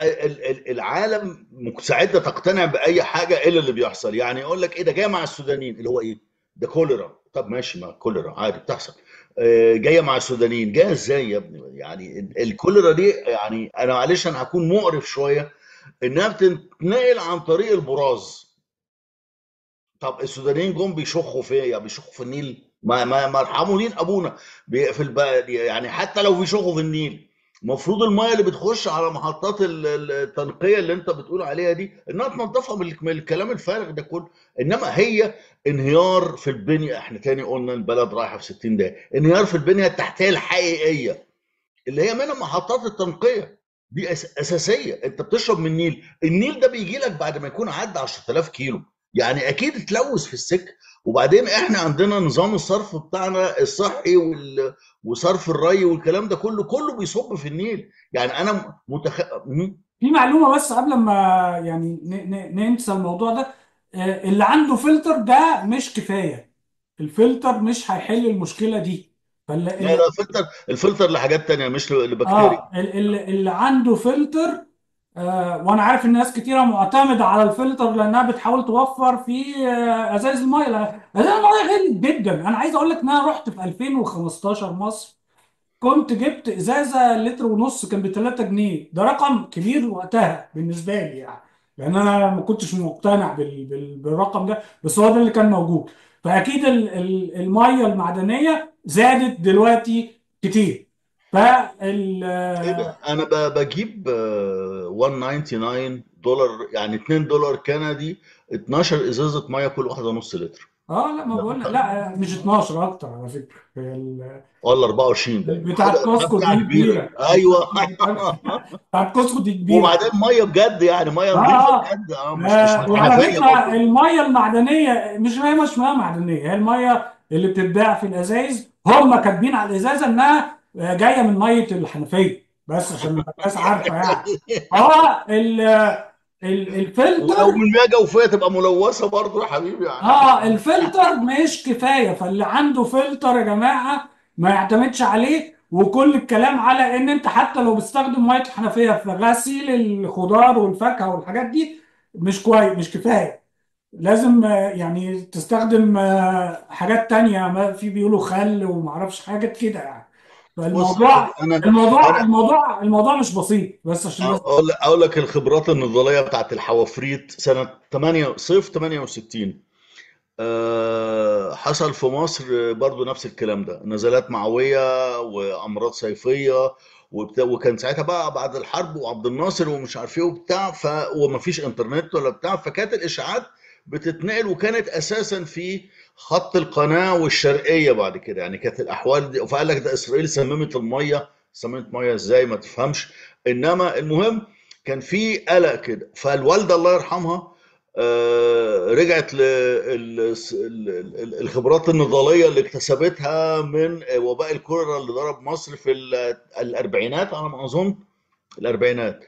[SPEAKER 2] ال- ال- العالم مستعدة تقتنع بأي حاجة إلا اللي بيحصل. يعني يقول لك إيه ده جاية مع السودانيين. اللي هو إيه؟ ده كوليرا. طب ماشي ما كوليرا عادي بتحصل. جاية مع السودانيين. جاية إزاي يا ابني؟ يعني ال- الكوليرا دي يعني أنا معلش أنا هكون مقرف شوية. إنها بتتنقل عن طريق البراز. طب السودانيين جم بيشخوا في يعني بيشخوا في النيل. ما ما ارحموا مين أبونا. بي- في الب... يعني حتى لو بيشخوا في النيل. المفروض المايه اللي بتخش على محطات ال- ال- التنقية اللي انت بتقول عليها دي انها تنظفها من ال- من الكلام الفارغ ده كله. انما هي انهيار في البنية. إحنا تاني قلنا البلد رايحة في 60 دقيقه انهيار في البنية التحتية الحقيقية. اللي هي منها محطات التنقية. دي أساسية. انت بتشرب من النيل. النيل ده بيجي لك بعد ما يكون عدى 10000 كيلو. يعني أكيد اتلوث في السكة. وبعدين إحنا عندنا نظام الصرف بتاعنا الصحي وال... وصرف الري والكلام ده كله كله بيصب في النيل. يعني أنا متخ...
[SPEAKER 1] في معلومة بس قبل ما يعني ن- ن- ننسى الموضوع ده. آه، اللي عنده فلتر ده مش كفاية. الفلتر مش هيحل المشكلة دي. فاللي
[SPEAKER 2] لا لا فلتر الفلتر لحاجات تانية مش لبكتيريا.
[SPEAKER 1] آه ال- اللي عنده فلتر آه وأنا عارف إن ناس كتيرة معتمدة على الفلتر لأنها بتحاول توفر في آه ازاز المية. لأن ازاز المية غالي جدا. أنا عايز أقول لك إن أنا رحت في 2015 مصر كنت جبت إزازة لتر ونص كان ب 3 جنيه. ده رقم كبير وقتها بالنسبة لي يعني. لأن أنا ما كنتش مقتنع بال... بال... بالرقم ده بس هو ده اللي كان موجود. فأكيد ال... ال- المية المعدنية زادت دلوقتي كتير. فال
[SPEAKER 2] إيه ده؟ أنا بجيب آه، 199 دولار يعني 2 دولار كندي 12 إزازة مية كل واحدة نص لتر.
[SPEAKER 1] آه لا ما
[SPEAKER 2] ده
[SPEAKER 1] بقول لك لا مش 12 أكتر على فكرة. هي ال...
[SPEAKER 2] ولا 24 باين.
[SPEAKER 1] بتاعت
[SPEAKER 2] حاجة Costco
[SPEAKER 1] دي
[SPEAKER 2] كبيرة. أيوه.
[SPEAKER 1] بتاعت Costco دي كبيرة.
[SPEAKER 2] وبعدين مية بجد يعني
[SPEAKER 1] مية
[SPEAKER 2] نظيفه
[SPEAKER 1] آه.
[SPEAKER 2] بجد. آه مش مش
[SPEAKER 1] آه، وعلى
[SPEAKER 2] فكرة
[SPEAKER 1] المية المعدنية مش هي مش مية معدنية هي المية اللي بتتباع في الإزايز. هم كاتبين على الإزازة إنها آه، جاية من مية الحنفية بس عشان يبقى الناس عارفة يعني. هو ال- الفلتر
[SPEAKER 2] من مياه جوفية تبقى ملوثة برضه يا حبيبي يعني.
[SPEAKER 1] آه الفلتر مش كفاية فاللي عنده فلتر يا جماعة ما يعتمدش عليه وكل الكلام على إن أنت حتى لو بتستخدم مية الحنفية في غسيل الخضار والفاكهة والحاجات دي مش كويس مش كفاية. لازم آه، يعني تستخدم آه، حاجات تانية ما في بيقولوا خل ومعرفش حاجات كده يعني. فالموضوع
[SPEAKER 2] أنا
[SPEAKER 1] الموضوع
[SPEAKER 2] أنا
[SPEAKER 1] الموضوع الموضوع مش بسيط بس عشان بس
[SPEAKER 2] أقول لك أقول لك الخبرات النضالية بتاعت الحوافريت سنة 8 صيف 68 آه، حصل في مصر برضو نفس الكلام ده. نزلات معوية وأمراض صيفية وبتاع وكان ساعتها بقى بعد الحرب وعبد الناصر ومش عارف إيه وبتاع ف ومفيش إنترنت ولا بتاع فكانت الإشاعات بتتنقل وكانت أساسا في خط القناة والشرقية بعد كده. يعني كانت الأحوال دي فقال لك ده إسرائيل سممت المية. سممت مية إزاي؟ ما تفهمش. إنما المهم كان في قلق كده. فالوالدة الله يرحمها آه، رجعت للخبرات النضالية اللي اكتسبتها من وباء الكوليرا اللي ضرب مصر في ال- الأربعينات على ما أظن. الأربعينات.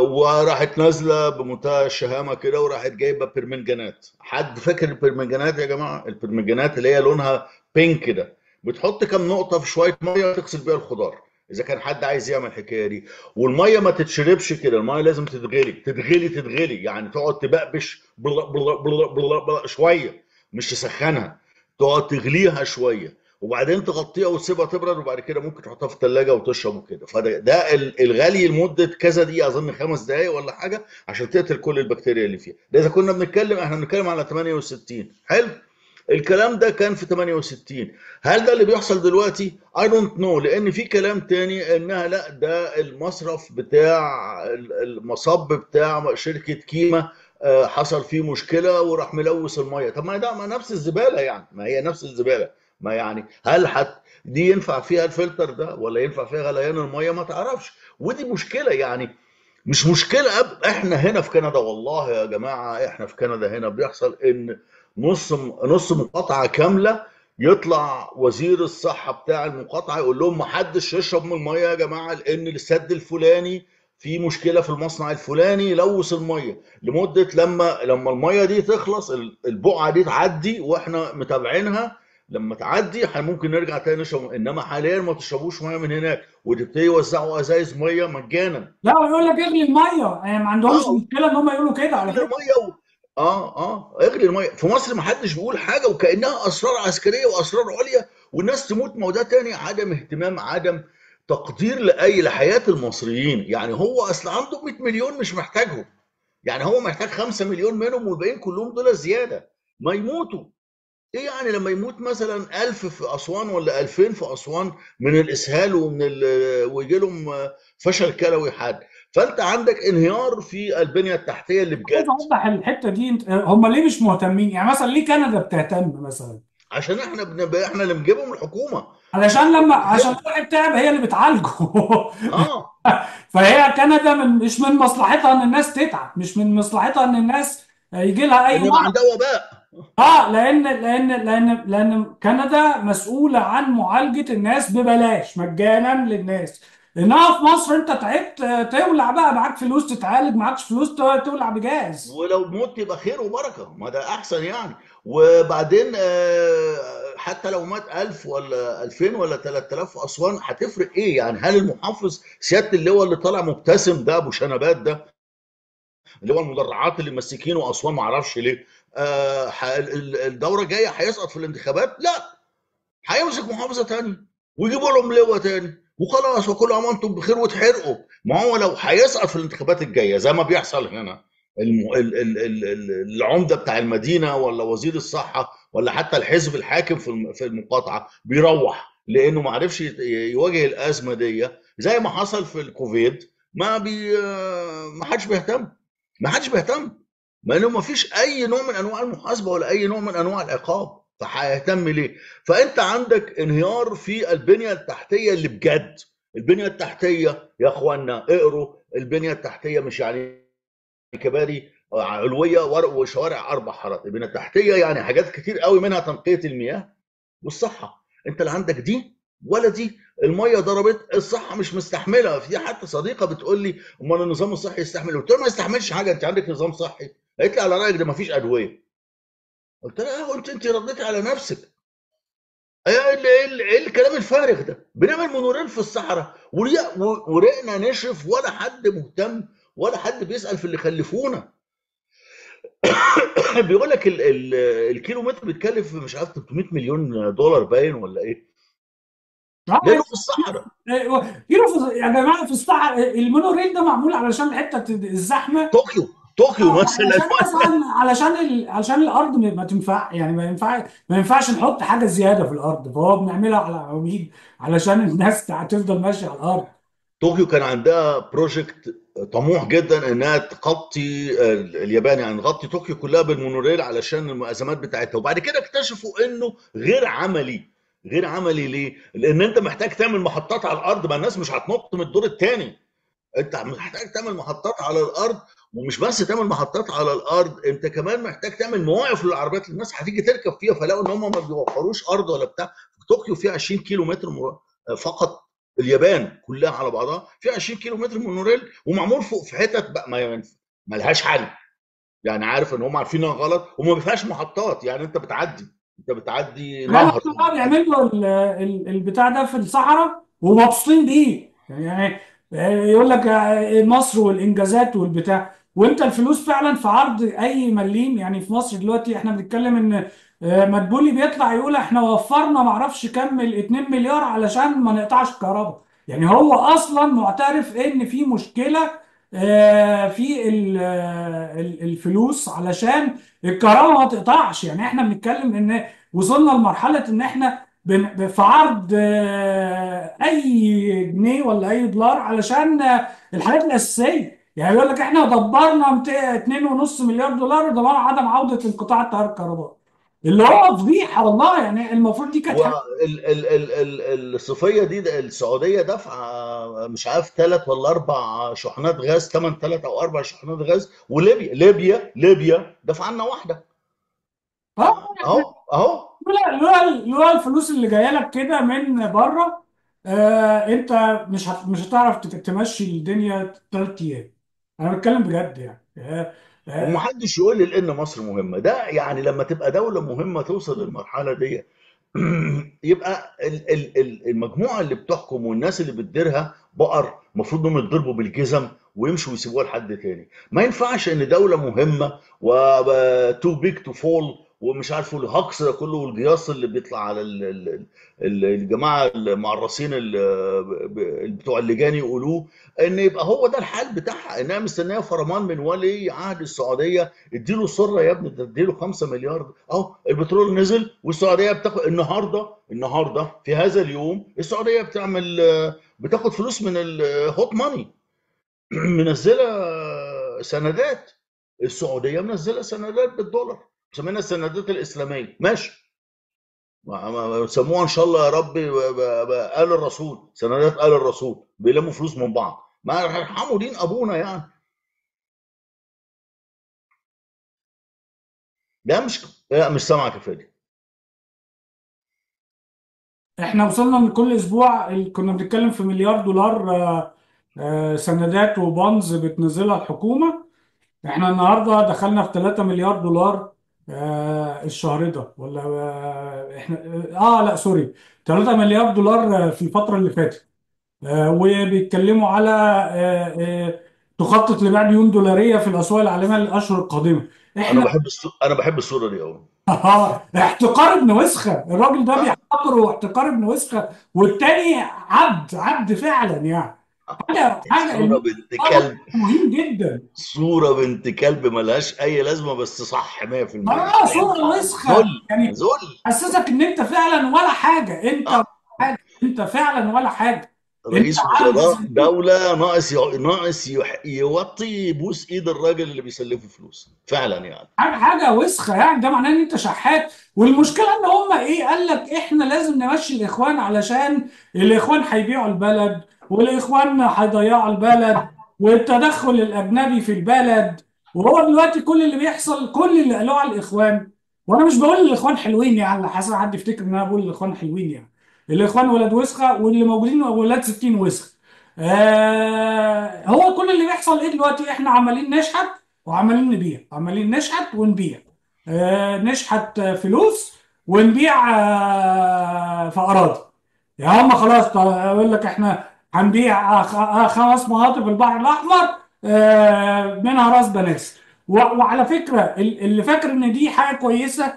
[SPEAKER 2] وراحت نازلة بمنتهى الشهامة كده وراحت جايبة برمنجانات حد فاكر البرمنجانات يا جماعة؟ البرمنجانات اللي هي لونها بينك كده. بتحط كام نقطة في شوية مية تغسل بيها الخضار. إذا كان حد عايز يعمل الحكاية دي. والمية ما تتشربش كده. المية لازم تتغلي. تتغلي تتغلي. يعني تقعد تبقبش بلا بلا بلا بلا بلا شوية. مش تسخنها. تقعد تغليها شوية. وبعدين تغطيها وتسيبها تبرد وبعد كده ممكن تحطها في الثلاجه وتشرب وكده. فده ده ال- الغلي لمدة كذا دقيقة أظن خمس دقائق ولا حاجة عشان تقتل كل البكتيريا اللي فيها. ده إذا كنا بنتكلم إحنا بنتكلم على 68 حلو؟ الكلام ده كان في 68 هل ده اللي بيحصل دلوقتي؟ I don't know لأن في كلام تاني إنها لأ ده المصرف بتاع ال- المصب بتاع شركة كيما آه، حصل فيه مشكلة وراح ملوث المية. طب ما ده ما نفس الزبالة يعني. ما هي نفس الزبالة. ما يعني هل حت دي ينفع فيها الفلتر ده ولا ينفع فيها غليان المية؟ ما تعرفش. ودي مشكلة يعني مش مشكلة أب... إحنا هنا في كندا والله يا جماعة إحنا في كندا هنا بيحصل إن نص نص مقاطعة كاملة يطلع وزير الصحة بتاع المقاطعة يقول لهم محدش يشرب من المية يا جماعة لأن السد الفلاني في مشكلة في المصنع الفلاني يلوث المية. لمدة لما لما المية دي تخلص ال- البقعة دي تعدي وإحنا متابعينها لما تعدي ممكن نرجع تاني نشرب انما حاليا ما تشربوش مية من هناك وتبتدي يوزعوا ازايز مية مجانا.
[SPEAKER 1] لا يقول لك اغلي المية. يعني ما عندهمش
[SPEAKER 2] آه.
[SPEAKER 1] مشكلة إن هم يقولوا كده على
[SPEAKER 2] اغلي
[SPEAKER 1] فكرة.
[SPEAKER 2] المية و... آه آه اغلي المية. في مصر ما حدش بيقول حاجة وكأنها أسرار عسكرية وأسرار عليا والناس تموت. ما هو ده تاني عدم اهتمام عدم تقدير لأي لحياة المصريين. يعني هو أصل عنده 100 مليون مش محتاجهم. يعني هو محتاج 5 مليون منهم والباقيين كلهم دول زيادة. ما يموتوا. إيه يعني لما يموت مثلا 1000 في أسوان ولا 2000 في أسوان من الإسهال ومن. ويجي لهم فشل كلوي حاد؟ فأنت عندك انهيار في البنية التحتية اللي
[SPEAKER 1] عايز
[SPEAKER 2] بجد
[SPEAKER 1] اوضح الحتة دي هم ليه مش مهتمين؟ يعني مثلا ليه كندا بتهتم مثلا؟
[SPEAKER 2] عشان إحنا بنبقى إحنا اللي بنجيبهم الحكومة.
[SPEAKER 1] علشان لما عشان الواحد تعب هي اللي بتعالجه.
[SPEAKER 2] آه.
[SPEAKER 1] فهي كندا من مش من مصلحتها إن الناس تتعب مش من مصلحتها إن الناس يجي لها
[SPEAKER 2] أي
[SPEAKER 1] مرض.
[SPEAKER 2] عندها وباء.
[SPEAKER 1] آه لأن لأن لأن لأن كندا مسؤولة عن معالجة الناس ببلاش مجانا للناس. انها في مصر أنت تعبت تولع بقى معاك فلوس تتعالج معاكش فلوس تولع بجاز.
[SPEAKER 2] ولو موت يبقى خير وبركة. ما ده أحسن يعني. وبعدين آه، حتى لو مات 1000 ولا 2000 ولا 3000 في أسوان هتفرق إيه يعني؟ هل المحافظ سيادة اللواء اللي طالع مبتسم ده أبو شنبات ده اللي هو المدرعات اللي ماسكينه أسوان ما أعرفش ليه. الدورة الجاية هيسقط في الانتخابات؟ لا. هيمسك محافظة تانية ويجيبوا لهم لواء تاني وخلاص وكل عام وأنتم بخير وتحرقوا. ما هو لو هيسقط في الانتخابات الجاية زي ما بيحصل هنا الم... ال... ال... ال... ال- العمدة بتاع المدينة ولا وزير الصحة ولا حتى الحزب الحاكم في في المقاطعة بيروح لأنه ما عرفش يواجه الأزمة دي. زي ما حصل في الكوفيد ما بي ما حدش بيهتم. ما حدش بيهتم. ما إنه ما فيش أي نوع من أنواع المحاسبة ولا أي نوع من أنواع العقاب. فهيهتم ليه؟ فأنت عندك انهيار في البنية التحتية اللي بجد. البنية التحتية يا إخوانا اقروا. البنية التحتية مش يعني كباري علوية وشوارع أربع حارات. البنية التحتية يعني حاجات كتير قوي منها تنقية المياه والصحة. أنت لا عندك دي ولا دي. المية ضربت الصحة مش مستحملة. في حتى صديقة بتقول لي أمال النظام الصحي يستحمل؟ قلت لها ما يستحملش حاجة. أنت عندك نظام صحي. قالت لي على رأيك ده ما فيش أدوية. قلت لها قلت أنت رديتي على نفسك. إيه ال- إيه ال- إيه الكلام الفارغ ده؟ بنعمل مونوريل في الصحراء وريقنا نشف ولا حد مهتم ولا حد بيسأل في اللي خلفونا بيقول لك ال- ال- الكيلو متر بيتكلف مش عارف 300 مليون دولار باين ولا إيه.
[SPEAKER 1] آه،
[SPEAKER 2] لأنه في الصحراء.
[SPEAKER 1] كيلو في يا جماعة في الصحراء المونوريل ده معمول علشان حتة الزحمة؟
[SPEAKER 2] طوكيو. طوكيو مثلا.
[SPEAKER 1] علشان مثلا علشان ال... علشان الأرض ما تنفع يعني ما ينفع ما ينفعش نحط حاجة زيادة في الأرض. فهو بنعملها على عواميد علشان الناس تفضل ماشية على الأرض.
[SPEAKER 2] طوكيو كان عندها project طموح جدا إنها تغطي آه، اليابان. يعني تغطي طوكيو كلها بالمونوريل علشان الازمات بتاعتها. وبعد كده اكتشفوا إنه غير عملي غير عملي ليه؟ لأن أنت محتاج تعمل محطات على الأرض. ما الناس مش هتنط من الدور الثاني أنت محتاج تعمل محطات على الأرض ومش بس تعمل محطات على الأرض أنت كمان محتاج تعمل مواقف للعربيات الناس هتيجي تركب فيها فلاقوا إن هم ما بيوفروش أرض ولا بتاع. طوكيو فيها 20 كيلو متر فقط اليابان كلها على بعضها فيها 20 كيلو متر مونوريل ومعمول فوق في حتت بقى ما ما لهاش حل. يعني عارف إن هم عارفين إنها غلط وما بيفيهاش محطات يعني أنت بتعدي أنت بتعدي نهر.
[SPEAKER 1] ال- البتاع ده في الصحراء ومبسوطين بيه. يعني يعني يقول لك مصر والإنجازات والبتاع. وانت الفلوس فعلا في عرض أي مليم يعني في مصر دلوقتي إحنا بنتكلم إن آه، مدبولي بيطلع يقول إحنا وفرنا معرفش كام ال 2 مليار علشان ما نقطعش الكهرباء. يعني هو أصلا معترف إن في مشكلة آه، في آه، ال- الفلوس علشان الكهرباء ما تقطعش. يعني إحنا بنتكلم إن وصلنا لمرحلة إن إحنا بن- في عرض أي جنيه ولا أي دولار علشان الحاجات الأساسية. يعني يقول لك إحنا دبرنا 2.5 مليار دولار ضمان عدم عودة انقطاع التيار الكهربائي. اللي هو فضيحة والله يعني المفروض دي كانت حاجة
[SPEAKER 2] والصيفيه دي السعودية دافعة مش عارف ثلاث ولا أربع شحنات غاز ثمن ثلاث أو أربع شحنات غاز. وليبيا ليبيا ليبيا دفع لنا واحدة.
[SPEAKER 1] آه،
[SPEAKER 2] أهو أهو.
[SPEAKER 1] لولا لولا الفلوس اللي جاية لك كده من بره آه أنت مش هت مش هتعرف تمشي الدنيا ثلاث أيام. أنا بتكلم بجد يعني.
[SPEAKER 2] ومحدش يقول لي إن مصر مهمة. ده يعني لما تبقى دولة مهمة توصل للمرحلة دي يبقى ال- ال- ال- المجموعة اللي بتحكم والناس اللي بتديرها بقر المفروض إنهم يتضربوا بالجزم ويمشوا ويسيبوها لحد تاني. ما ينفعش إن دولة مهمة و too big to fall ومش عارف الهجص ده كله والجياص اللي بيطلع على ال- ال- ال- الجماعة المعرصين بتوع اللجان يقولوه إن يبقى هو ده الحال بتاعها إنها مستنية فرمان من ولي عهد السعودية إديله سره يا ابني إديله 5 مليار أهو البترول نزل والسعودية بتاخد النهارده النهارده في هذا اليوم السعودية بتعمل بتاخد فلوس من ال hot money منزلة سندات السعودية منزلة سندات بالدولار. مسمينها السندات الإسلامية. ماشي. ما- ما- سموها إن شاء الله يا رب آل الرسول. سندات آل الرسول. بيلموا فلوس من بعض. ما يرحموا دين أبونا يعني. لا مش لا مش سامعك يا فادي.
[SPEAKER 1] إحنا وصلنا ان كل أسبوع ال- كنا بنتكلم في مليار دولار آه آه سندات وبونز بتنزلها الحكومة. إحنا النهارده دخلنا في 3 مليار دولار آه الشهر ده ولا آه إحنا آه لا سوري. 3 مليار دولار آه، في الفترة اللي فاتت. آه، وبيتكلموا على آه، آه، تخطط لبيع ديون دولارية في الأسواق العالمية للأشهر القادمة.
[SPEAKER 2] أنا
[SPEAKER 1] إحنا
[SPEAKER 2] بحب الصو... أنا بحب الصورة دي قوي
[SPEAKER 1] آه، احتقار ابن وسخة. الراجل ده
[SPEAKER 2] آه.
[SPEAKER 1] بيحتقره احتقار ابن وسخة والتاني عبد عبد فعلا يعني. حاجة حاجة
[SPEAKER 2] صورة بنت كلب.
[SPEAKER 1] مهم جدا.
[SPEAKER 2] صورة بنت كلب ملهاش أي لازمة بس صح 100%
[SPEAKER 1] آه
[SPEAKER 2] ما صورة
[SPEAKER 1] وسخه يعني
[SPEAKER 2] ذل
[SPEAKER 1] حسسك إن أنت فعلا ولا حاجة. أنت ولا
[SPEAKER 2] آه
[SPEAKER 1] حاجة. أنت فعلا ولا حاجة.
[SPEAKER 2] رئيس وزراء
[SPEAKER 1] ذليل
[SPEAKER 2] دولة ناقص. ناقص. يوطي يبوس إيد الراجل اللي بيسلفه فلوس. فعلا يعني.
[SPEAKER 1] حاجة؟ وسخه يعني. ده معناه إن أنت شحات. والمشكلة إن هم إيه؟ قال لك إحنا لازم نمشي الإخوان علشان الإخوان هيبيعوا البلد. والاخوان هيضيعوا البلد والتدخل الأجنبي في البلد. وهو دلوقتي كل اللي بيحصل كل اللي قالوه على الإخوان. وأنا مش بقول الإخوان حلوين يعني حسن حد يفتكر إن أنا بقول الإخوان حلوين يعني. الإخوان ولاد وسخة واللي موجودين ولاد 60 وسخة. آه هو كل اللي بيحصل إيه دلوقتي؟ إحنا عمالين نشحت وعمالين نبيع. عمالين نشحت ونبيع. آه نشحت فلوس ونبيع آه في أراضي. يعني هم خلاص يقول لك إحنا هنبيع خمس مناطق في البحر الأحمر آه منها راس بناس و- وعلى فكرة ال- اللي فاكر إن دي حاجة كويسة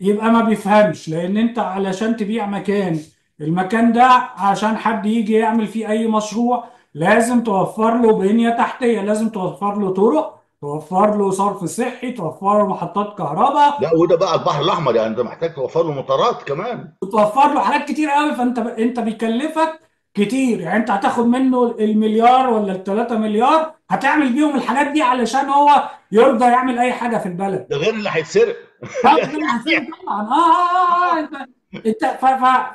[SPEAKER 1] يبقى ما بيفهمش لأن أنت علشان تبيع مكان المكان ده عشان حد يجي يعمل فيه أي مشروع لازم توفر له بنية تحتية لازم توفر له طرق توفر له صرف صحي توفر له محطات كهرباء.
[SPEAKER 2] لا وده بقى البحر الأحمر يعني أنت محتاج توفر له مطارات كمان.
[SPEAKER 1] وتوفر له حاجات كتير قوي فأنت أنت بيكلفك كتير. يعني انت هتاخد منه المليار ولا الثلاثة مليار هتعمل بيهم الحاجات دي علشان هو يرضى يعمل أي حاجة في البلد.
[SPEAKER 2] ده غير اللي هيتسرق.
[SPEAKER 1] طبعا. آه آه آه انت انت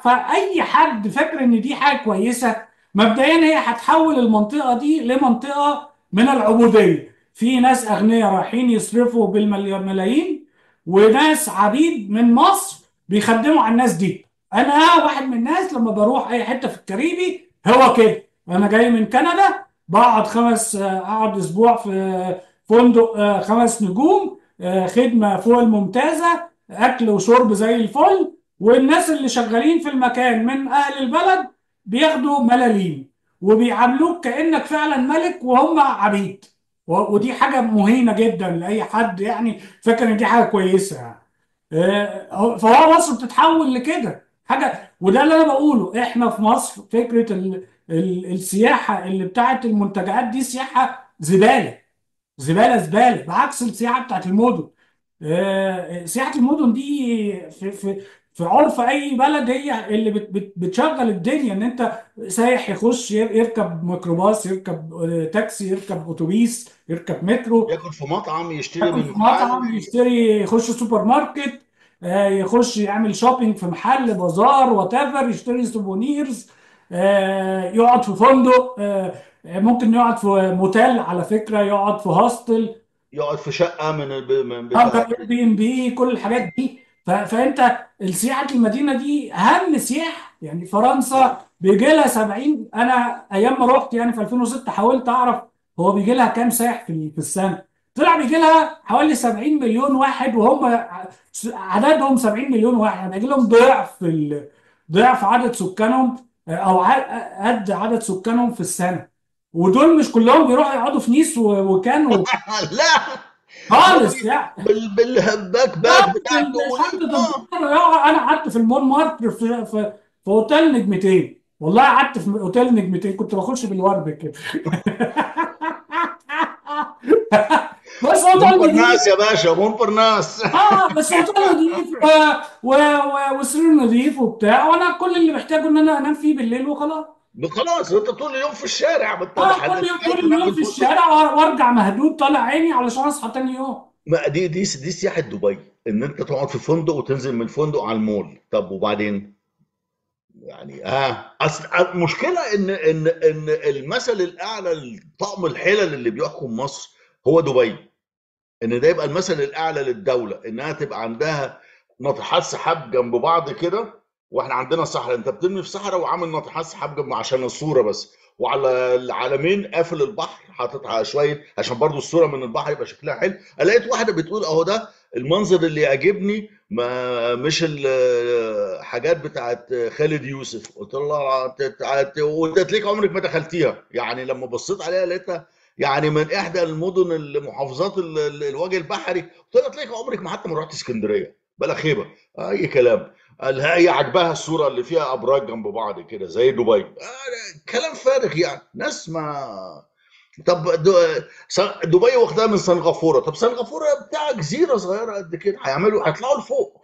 [SPEAKER 1] فأي حد فاكر إن دي حاجة كويسة مبدئيا هي هتحول المنطقة دي لمنطقة من العبودية. في ناس أغنياء رايحين يصرفوا بالملايين وناس عبيد من مصر بيخدموا على الناس دي. أنا واحد من الناس لما بروح أي حتة في الكاريبي هو كده. أنا جاي من كندا بقعد خمس أقعد أسبوع في فندق آه، خمس نجوم آه، خدمة فوق الممتازة أكل وشرب زي الفل. والناس اللي شغالين في المكان من أهل البلد بياخدوا ملاليم وبيعاملوك كأنك فعلا ملك وهم عبيد. ودي حاجة مهينة جدا لأي حد يعني فاكر إن دي حاجة كويسة. يعني آه، فهو مصر بتتحول لكده. حاجة. وده اللي أنا بقوله. إحنا في مصر فكرة ال ال السياحة اللي بتاعت المنتجعات دي سياحة زبالة. زبالة زبالة. بعكس السياحة بتاعت المدن. آه، سياحة المدن دي في في في عرف أي بلد هي اللي بت بت بتشغل الدنيا. إن أنت سايح يخش ير- يركب ميكروباص يركب آه، تاكسي يركب أتوبيس يركب مترو.
[SPEAKER 2] ياكل في مطعم يشتري
[SPEAKER 1] ياكل
[SPEAKER 2] من
[SPEAKER 1] في
[SPEAKER 2] محل
[SPEAKER 1] مطعم يشتري يخش سوبر ماركت. يخش يعمل shopping في محل بازار whatever يشتري souvenirs آه، يقعد في فندق آه، آه، ممكن يقعد في موتيل على فكرة يقعد في hostel
[SPEAKER 2] يقعد في شقة من الب- من بتاع
[SPEAKER 1] Airbnb كل الحاجات دي. ف- فأنت السياحة المدينة دي أهم سياحة. يعني فرنسا بيجي لها 70 أنا أيام ما رحت يعني في 2006 حاولت أعرف هو بيجي لها كام سائح في في السنة. طلع بيجي لها حوالي 70 مليون واحد وهم عددهم 70 مليون واحد. يعني بيجي لهم ضعف ال- ضعف عدد سكانهم أو قد عدد سكانهم في السنة. ودول مش كلهم بيروحوا يقعدوا في نيس و- وكان
[SPEAKER 2] لا.
[SPEAKER 1] خالص يعني.
[SPEAKER 2] بال بال backpack بتاعته
[SPEAKER 1] أنا قعدت في المونمارتر في في في أوتيل نجمتين. والله قعدت في أوتيل نجمتين. كنت بخش بالورد كده. بس اوتيل
[SPEAKER 2] مونبرناس
[SPEAKER 1] نضيف
[SPEAKER 2] يا باشا مونبرناس
[SPEAKER 1] آه بس اوتيل نضيف و... و... و... وسرير نضيف وبتاع. وأنا كل اللي محتاجه إن أنا أنام فيه بالليل وخلاص.
[SPEAKER 2] خلاص أنت طول اليوم في الشارع انت
[SPEAKER 1] آه كل يوم طول اليوم في الشارع وار- وأرجع مهدود طالع عيني علشان اصحى تاني يوم.
[SPEAKER 2] ما دي دي دي سياحة دبي إن أنت تقعد في فندق وتنزل من الفندق على المول. طب وبعدين؟ يعني آه أصل المشكلة إن إن إن المثل الأعلى لطقم الحلل اللي بيحكم مصر هو دبي. إن ده يبقى المثل الأعلى للدولة إنها تبقى عندها ناطحات سحاب جنب بعض كده وإحنا عندنا صحراء. أنت بترمي في صحراء وعامل ناطحات سحاب جنب عشان الصورة بس. وعلى العلمين قافل البحر حاطط شوية عشان برضو الصورة من البحر يبقى شكلها حلو. لقيت واحدة بتقول أهو ده المنظر اللي يعجبني ما مش الحاجات بتاعت خالد يوسف. قلت لها انت تلاقيك عمرك ما دخلتيها. يعني لما بصيت عليها لقيتها يعني من إحدى المدن المحافظات ال- ال- الوجه البحري لها تلاقيك عمرك ما حتى ما رحت اسكندرية بلا خيبة أي كلام. قال هي عجبها الصورة اللي فيها أبراج جنب بعض كده زي دبي. آه، كلام فارغ يعني. ناس ما طب دبي واخدها من سنغافورة. طب سنغافورة بتاع جزيرة صغيرة قد كده هيعملوا هيطلعوا لفوق.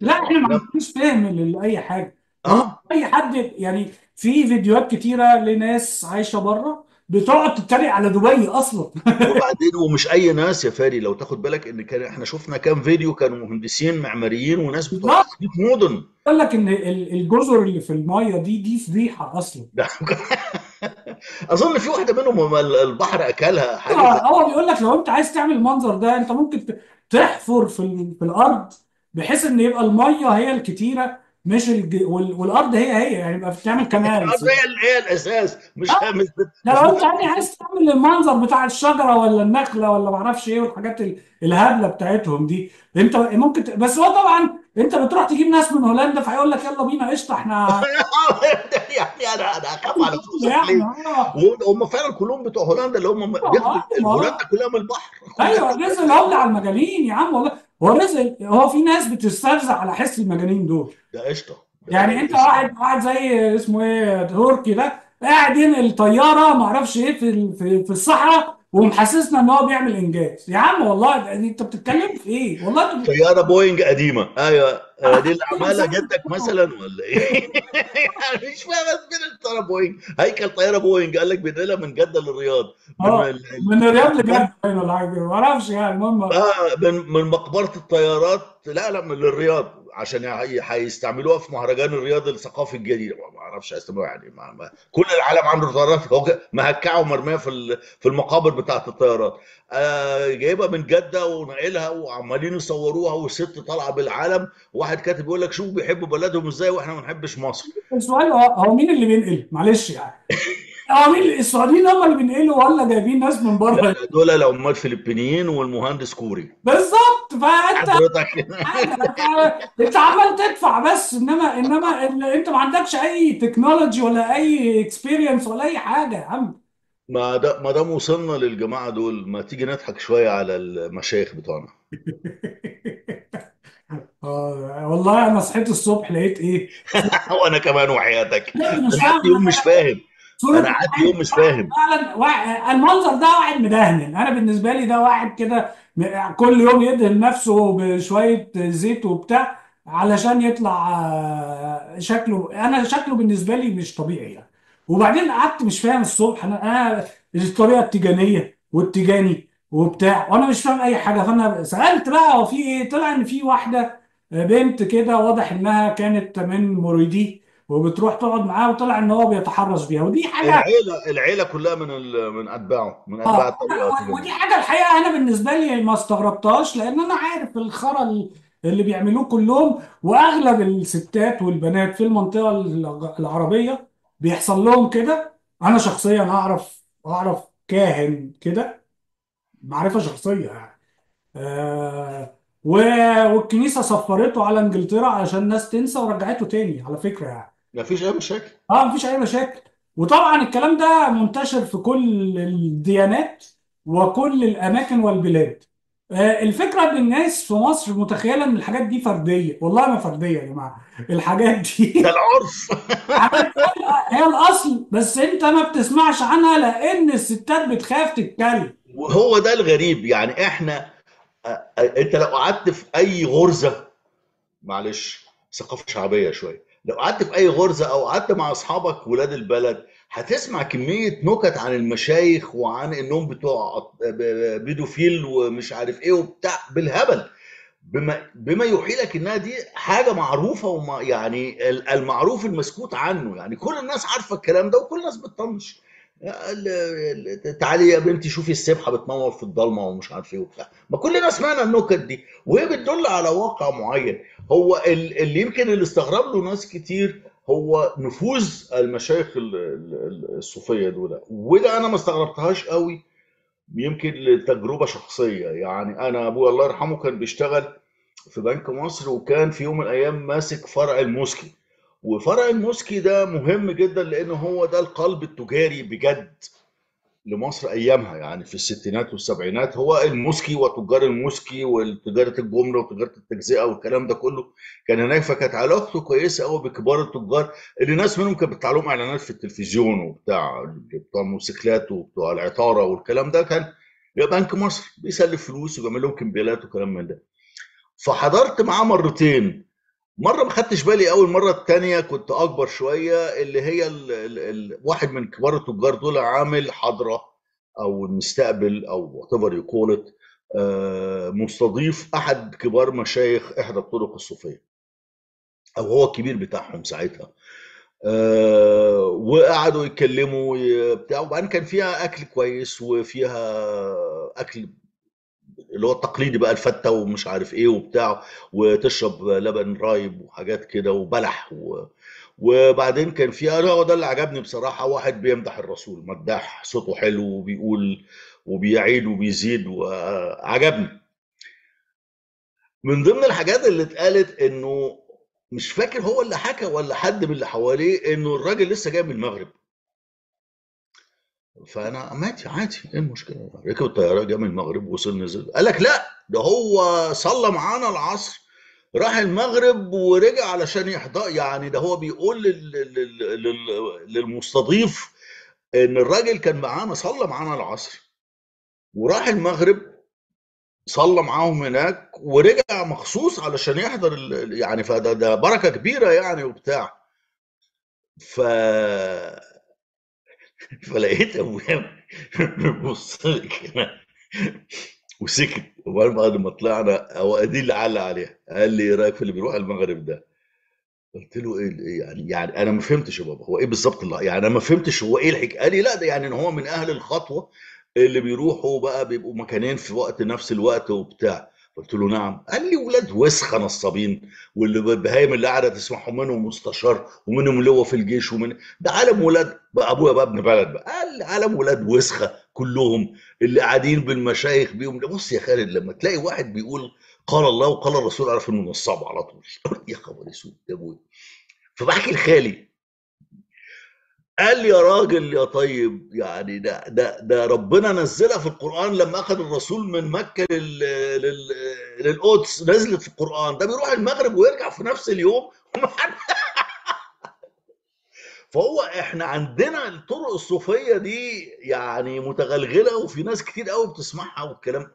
[SPEAKER 1] لا إحنا ما
[SPEAKER 2] لا
[SPEAKER 1] عندناش فهم لأي حاجة.
[SPEAKER 2] آه.
[SPEAKER 1] أي حد يعني في فيديوهات كتيرة لناس عايشة بره بتقعد تتريق على دبي أصلا.
[SPEAKER 2] وبعدين ومش أي ناس يا فادي لو تاخد بالك إن كان إحنا شفنا كام فيديو كانوا مهندسين معماريين وناس بتوع مدن.
[SPEAKER 1] يقول لك إن ال- الجزر اللي في المايه دي دي فضيحة
[SPEAKER 2] أصلا. أظن في واحدة منهم البحر أكلها
[SPEAKER 1] حاجة
[SPEAKER 2] زي
[SPEAKER 1] هو بيقول لك لو أنت عايز تعمل المنظر ده أنت ممكن تحفر في في الأرض بحيث إن يبقى المية هي الكتيرة. مش الج... وال... والأرض هي هي يعني يبقى بتعمل كنالز
[SPEAKER 2] هي هي الأساس مش مش
[SPEAKER 1] لو
[SPEAKER 2] أنت
[SPEAKER 1] يعني عايز تعمل المنظر بتاع الشجرة ولا النخلة ولا معرفش إيه والحاجات ال- الهبلة بتاعتهم دي أنت ممكن ت... بس هو طبعا أنت بتروح تجيب ناس من هولندا فهيقول لك يلا بينا قشطة إحنا
[SPEAKER 2] يعني أنا أنا اخاف على فلوسك
[SPEAKER 1] يعني
[SPEAKER 2] ليه؟
[SPEAKER 1] آه.
[SPEAKER 2] وهم فعلا كلهم بتوع هولندا اللي هم بياخدوا
[SPEAKER 1] ما
[SPEAKER 2] هولندا
[SPEAKER 1] هو
[SPEAKER 2] كلها من البحر.
[SPEAKER 1] أيوه رزق الهبل على المجانين يا عم والله. هو رزق هو في ناس بتسترزق على حس المجانين دول.
[SPEAKER 2] ده قشطة. ده
[SPEAKER 1] يعني انت واحد واحد زي اسمه إيه تركي ده قاعد ينقل طياره ما أعرفش إيه في في الصحراء ومحسسنا إن هو بيعمل إنجاز. يا عم والله أنت بتتكلم في إيه؟ والله أنت
[SPEAKER 2] طياره بوينج قديمة. أيوه. آه، دي اللي
[SPEAKER 1] مسافه
[SPEAKER 2] جدك مثلا ولا إيه؟ يعني مش فاهم فين الطياره بوينج؟ هيكل طيارة بوينج. قال لك بينقلها من جدة للرياض. من ال- ال-
[SPEAKER 1] من الرياض لجدة ولا حاجة. ما أعرفش يعني المهم.
[SPEAKER 2] آه من من مقبرة الطيارات. لا لا من للرياض. عشان هي- هيستعملوها في مهرجان الرياض الثقافي الجديد. ما أعرفش هيستعملوها يعني. ما ما كل العالم عنده طيارات. مهكعة ومرمية في في المقابر بتاعت الطيارات. آه جايبها من جدة ونقلها وعمالين يصوروها والست طالعة بالعالم. واحد كاتب يقول لك شوف بيحبوا بلدهم إزاي وإحنا ما بنحبش مصر.
[SPEAKER 1] السؤال هو مين اللي بينقل؟ معلش يعني. هو مين السعوديين هم اللي بينقلوا ولا جايبين ناس من بره؟
[SPEAKER 2] دول العمال فلبينيين والمهندس كوري.
[SPEAKER 1] بالظبط. فانت
[SPEAKER 2] حضرتك.
[SPEAKER 1] انت عمال تدفع بس انما انما انت ما عندكش أي technology ولا أي experience ولا أي حاجة يا عم.
[SPEAKER 2] ما دا ما دام وصلنا للجماعة دول. ما تيجي نضحك شوية على المشايخ بتوعنا.
[SPEAKER 1] آه والله أنا صحيت الصبح لقيت إيه؟
[SPEAKER 2] وأنا كمان وحياتك.
[SPEAKER 1] لا مش
[SPEAKER 2] أنا
[SPEAKER 1] فاهم
[SPEAKER 2] قعدت يوم مش فاهم.
[SPEAKER 1] صورة
[SPEAKER 2] أنا قعدت يوم مش فاهم.
[SPEAKER 1] فعلا المنظر ده واحد مدهن. أنا بالنسبة لي ده واحد كده كل يوم يدهن نفسه بشوية زيت وبتاع علشان يطلع آه، شكله. أنا شكله بالنسبة لي مش طبيعي يعني. وبعدين قعدت مش فاهم الصبح. أنا أنا الطريقة التيجانيه والتيجاني وبتاع. وأنا مش فاهم أي حاجة. فأنا سألت بقى هو في إيه؟ طلع إن في واحدة بنت كده واضح إنها كانت من مريديه. وبتروح تقعد معاه وطلع إن هو بيتحرش بيها ودي حاجة
[SPEAKER 2] العيلة العيلة كلها من ال... من أتباعه من أتباع
[SPEAKER 1] آه.
[SPEAKER 2] الطريقة
[SPEAKER 1] ودي حاجة الحقيقة أنا بالنسبة لي ما استغربتهاش لأن أنا عارف الخرا اللي بيعملوه كلهم وأغلب الستات والبنات في المنطقة الع- العربية بيحصل لهم كده. أنا شخصيا اعرف اعرف كاهن كده معرفة شخصية يعني. آه. والكنيسة سفرته على إنجلترا عشان الناس تنسى ورجعته تاني على فكرة يعني.
[SPEAKER 2] ما فيش أي مشاكل.
[SPEAKER 1] آه مفيش أي مشاكل. وطبعا الكلام ده منتشر في كل الديانات وكل الأماكن والبلاد. آه، الفكرة إن الناس في مصر متخيلة إن الحاجات دي فردية. والله ما فردية يا جماعة. الحاجات
[SPEAKER 2] ده
[SPEAKER 1] دي
[SPEAKER 2] العرف.
[SPEAKER 1] حاجات هي الأصل. بس أنت ما بتسمعش عنها لأن الستات بتخاف تتكلم.
[SPEAKER 2] وهو ده الغريب. يعني إحنا أ- أ- أنت لو قعدت في أي غرزة معلش ثقافة شعبية شوية لو قعدت في أي غرزة أو قعدت مع أصحابك ولاد البلد هتسمع كمية نكت عن المشايخ وعن إنهم بتوع بيدوفيل ومش عارف إيه وبتاع بالهبل. بما بما يوحي لك إنها دي حاجة معروفة وما يعني ال- المعروف المسكوت عنه. يعني كل الناس عارفة الكلام ده وكل الناس بتطنش. ال- ال- تعالي يا بنتي شوفي السبحة بتنور في الضلمة ومش عارف إيه وبتاع. ما كلنا سمعنا النكت دي. وهي بتدل على واقع معين. هو ال- اللي يمكن اللي استغرب له ناس كتير هو نفوذ المشايخ ال- ال- الصوفية دول. وده أنا ما استغربتهاش قوي يمكن لتجربة شخصية. يعني أنا ابويا الله يرحمه كان بيشتغل في بنك مصر وكان في يوم من الأيام ماسك فرع الموسكي. وفرع الموسكي ده مهم جدا لأنه هو ده القلب التجاري بجد. لمصر أيامها يعني في الستينات والسبعينات هو الموسكي وتجار الموسكي وتجاره الجمله وتجارة التجزئة والكلام ده كله. كان هناك فكانت علاقته كويسة قوي بكبار التجار اللي ناس منهم كانت بتطلع لهم إعلانات في التلفزيون وبتاع بتوع الموتوسيكلات وبتوع العطارة والكلام ده. كان بنك مصر بيسلف فلوس وبيعمل لهم كمبيالات وكلام من ده. فحضرت معاه مرتين. مرة ما خدتش بالي أول مرة التانية كنت أكبر شوية اللي هي ال ال ال واحد من كبار التجار دول عامل حضرة أو المستقبل أو whatever you call مستضيف أحد كبار مشايخ إحدى الطرق الصوفية. أو هو الكبير بتاعهم ساعتها. آه، وقعدوا يتكلموا بتاع وبعدين كان فيها أكل كويس وفيها أكل اللي هو التقليدي بقى الفتة ومش عارف إيه وبتاع وتشرب لبن رايب وحاجات كده وبلح و... وبعدين كان في هو ده اللي عجبني بصراحة واحد بيمدح الرسول مداح صوته حلو وبيقول وبيعيد وبيزيد وعجبني من ضمن الحاجات اللي اتقالت إنه مش فاكر هو اللي حكى ولا حد من اللي حواليه إنه الراجل لسه جاي من المغرب. فأنا ماشي عادي إيه المشكلة؟ ركب الطياره جه من المغرب وصل نزل. قال لك لا ده هو صلى معانا العصر راح المغرب ورجع علشان يحضر يعني ده هو بيقول لل... لل... لل... للمستضيف إن الراجل كان معانا صلى معانا العصر. وراح المغرب صلى معاهم هناك ورجع مخصوص علشان يحضر. يعني فده ده بركة كبيرة يعني وبتاع. ف فلقيت أبويا بيبص لي كده وسكت. وبعدين بعد ما طلعنا هو دي اللي علق عليها. قال لي إيه رأيك في اللي بيروح المغرب ده؟ قلت له إيه يعني يعني أنا ما فهمتش يا بابا هو إيه بالظبط اللي يعني أنا ما فهمتش هو إيه الحكاية. قال لي لا ده يعني إن هو من أهل الخطوة اللي بيروحوا بقى بيبقوا مكانين في وقت نفس الوقت وبتاع. قلت له نعم. قال لي ولاد وسخة نصابين واللي البهايم اللي قاعدة تسمعهم منهم مستشار ومنهم اللي هو في الجيش ومن ده عالم ولاد. بقى أبويا بقى ابن بلد بقى. قال لي عالم ولاد وسخة كلهم اللي قاعدين بالمشايخ بيهم. بص يا خالد لما تلاقي واحد بيقول قال الله وقال الرسول اعرف إنه نصاب على طول. يا خبر أسود يا أبويا. فبحكي لخالي. قال لي يا راجل يا طيب يعني ده ده ده ربنا نزلها في القرآن لما أخذ الرسول من لل لل للقدس نزلت في القرآن. ده بيروح المغرب ويرجع في نفس اليوم. فهو إحنا عندنا الطرق الصوفية دي يعني متغلغلة وفي ناس كتير قوي بتسمعها والكلام.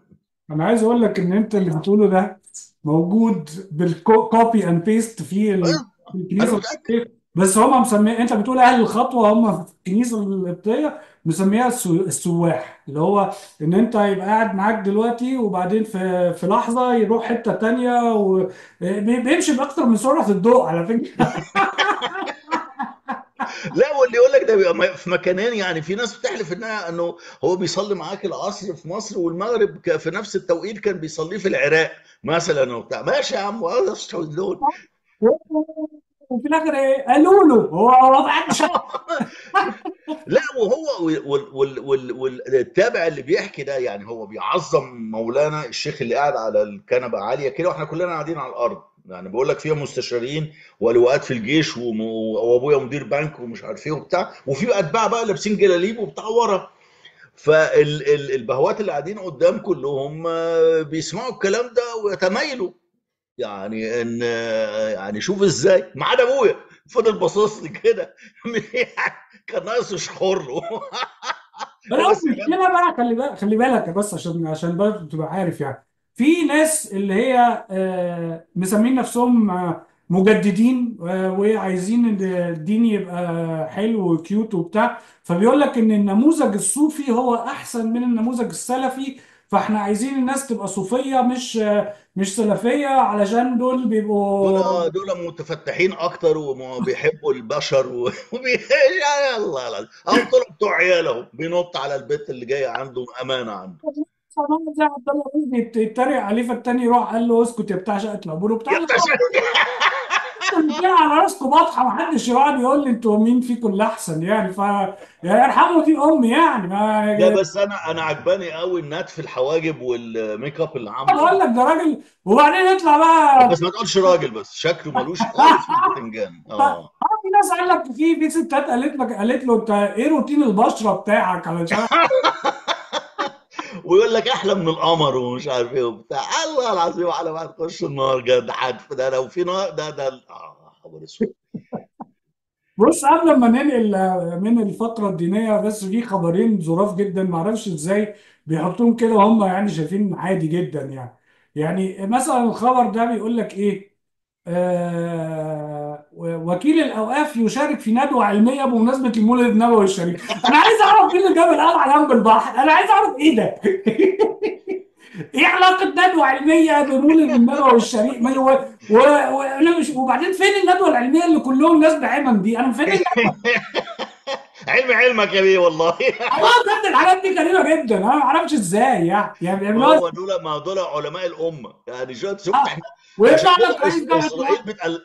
[SPEAKER 1] أنا عايز أقول لك إن أنت اللي بتقوله ده موجود بال copy and
[SPEAKER 2] paste
[SPEAKER 1] في الكنيسة بس هم مسميه انت بتقول أهل الخطوة هم في الكنيسة القبطية مسميها السو- السواح اللي هو ان انت يبقى قاعد معاك دلوقتي وبعدين في في لحظة يروح حتة تانية وبيمشي بأكتر من سرعة الضوء على فكرة.
[SPEAKER 2] لا واللي يقول لك ده بيبقى م- في مكانين يعني في ناس بتحلف إنها إنه هو بيصلي معاك العصر في مصر والمغرب ك- في نفس التوقيت كان بيصليه في العراق مثلا وبتاع. ماشي يا عم هذا دول.
[SPEAKER 1] وفي الآخر إيه؟ قالوا له هو شغال
[SPEAKER 2] لا وهو وال وال وال والتابع اللي بيحكي ده يعني هو بيعظم مولانا الشيخ اللي قاعد على الكنبة عالية كده وإحنا كلنا قاعدين على الأرض. يعني بقول لك فيها مستشارين ولواءات في الجيش وأبويا مدير بنك ومش عارف إيه وبتاع وفي أتباع بقى لابسين جلاليب وبتاع ورا. فالبهوات اللي قاعدين قدام كلهم بيسمعوا الكلام ده ويتمايلوا. يعني إن يعني شوف إزاي. ما عدا أبويا. فضل باصص لي كده. كان ناقص يشخر له. بس
[SPEAKER 1] المشكلة بقى خلي بالك خلي بالك بس عشان عشان برضه تبقى عارف يعني. في ناس اللي هي آه، مسمين نفسهم آه، مجددين آه، وعايزين إن الدين يبقى حلو وكيوت وبتاع. فبيقول لك إن النموذج الصوفي هو أحسن من النموذج السلفي. فاحنا عايزين الناس تبقى صوفية مش مش سلفية علشان دول
[SPEAKER 2] دول
[SPEAKER 1] بيبقوا
[SPEAKER 2] آه دول متفتحين أكتر وبيحبوا البشر و- وبي يا الله العظيم. اهو طلعوا بتوع عيالهم بينط على البيت اللي جاي عنده أمانة عنده.
[SPEAKER 1] زي عبد الله بيت- يتريق عليه فالتاني راح قال له اسكت يا بتاع شقه العبور
[SPEAKER 2] يا
[SPEAKER 1] بتاع
[SPEAKER 2] باشا
[SPEAKER 1] الاتنين على راسكم بطحه محدش يقعد يقول لي أنتوا مين فيكم اللي احسن يعني ف يا ارحموا دي امي يعني
[SPEAKER 2] لا
[SPEAKER 1] ما
[SPEAKER 2] بس أنا أنا عجباني قوي النتف الحواجب والميك أب اللي
[SPEAKER 1] بقول
[SPEAKER 2] عامله
[SPEAKER 1] لك ده راجل وبعدين يطلع بقى
[SPEAKER 2] بس ما تقولش راجل بس شكله ملوش خالص في البتنجان آه
[SPEAKER 1] في ناس قال لك في في ستات قالت لك قالت له انت إيه روتين البشرة بتاعك علشان
[SPEAKER 2] ويقول لك أحلى من القمر ومش عارف إيه وبتاع. الله العظيم على ما تخش النار جد حد ده لو في نار ده ده آه خبر أسود.
[SPEAKER 1] بص قبل ما ننقل آه، من الفقرة الدينية بس في خبرين ظراف جدا ما أعرفش إزاي بيحطوهم كده وهم يعني شايفين عادي جدا يعني. يعني مثلا الخبر ده بيقول لك إيه؟ آه وكيل الأوقاف يشارك في ندوة علمية بمناسبة المولد النبوي الشريف. أنا عايز أعرف مين اللي جاب القلعة جنب البحر. أنا عايز أعرف إيه ده؟ إيه علاقة ندوة علمية بمولد النبوي الشريف؟ ما هو و... و... مش... وبعدين فين الندوة العلمية اللي كلهم ناس بعمم دي؟ أنا فين
[SPEAKER 2] علم علمك يا بيه والله.
[SPEAKER 1] والله بجد الحاجات دي غريبة جدا أنا ما أعرفش إزاي يعني. يعني
[SPEAKER 2] هو دول ما دول علماء الأمة. يعني شفت آه. إحنا
[SPEAKER 1] ويطلع لك رئيس جامعه
[SPEAKER 2] إسرائيل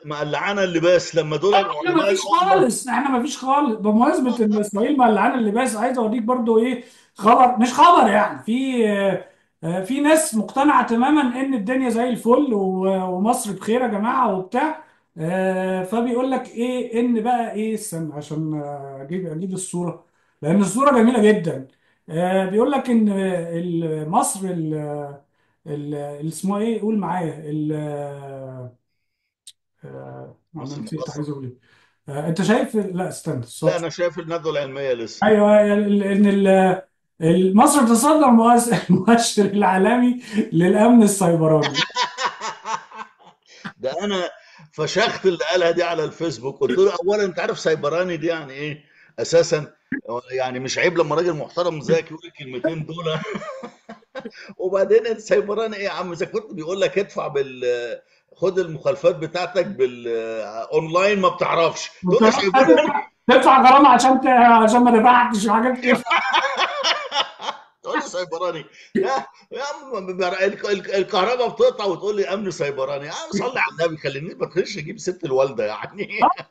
[SPEAKER 2] مقلعانا اللباس. لما دول
[SPEAKER 1] إحنا ما فيش خالص إحنا ما فيش خالص. بمناسبة إن إسرائيل ملعانه اللباس عايز أوريك برضو إيه خبر. مش خبر يعني في آه، في ناس مقتنعة تماما إن الدنيا زي الفل ومصر بخير يا جماعة وبتاع. آه، فبيقول لك إيه إن بقى إيه استنى عشان آه، أجيب أجيب الصورة. لأن الصورة جميلة جدا. آه، بيقول لك إن ال- مصر ال- ال- اللي اسمه إيه قول معايا ال- آه، أنا
[SPEAKER 2] مصر
[SPEAKER 1] نسيت
[SPEAKER 2] المقاصه
[SPEAKER 1] عايز أقول إيه. آه، أنت شايف لا استنى
[SPEAKER 2] لا
[SPEAKER 1] الصف
[SPEAKER 2] أنا شايف الندوه العلمية لسه.
[SPEAKER 1] أيوه ال- إن ال- مصر تصدر مؤس- المؤشر العالمي للأمن السيبراني.
[SPEAKER 2] ده أنا فشخت اللي قالها دي على الفيسبوك قلت له اولا أنت عارف سايبراني دي يعني إيه؟ أساسا يعني مش عيب لما راجل محترم زيك يقول الكلمتين دول. وبعدين انت سايبراني إيه يا عم؟ إذا كنت بيقول لك ادفع بال خد المخالفات بتاعتك بالاونلاين ما بتعرفش.
[SPEAKER 1] تدفع غرامه عشان. عشان ما دفعتش وحاجات كده
[SPEAKER 2] سايبراني. يا يا الكهرباء بتقطع وتقول لي أمن سيبراني يا عم صلي على النبي خليني ما تخش أجيب ست الوالدة يعني.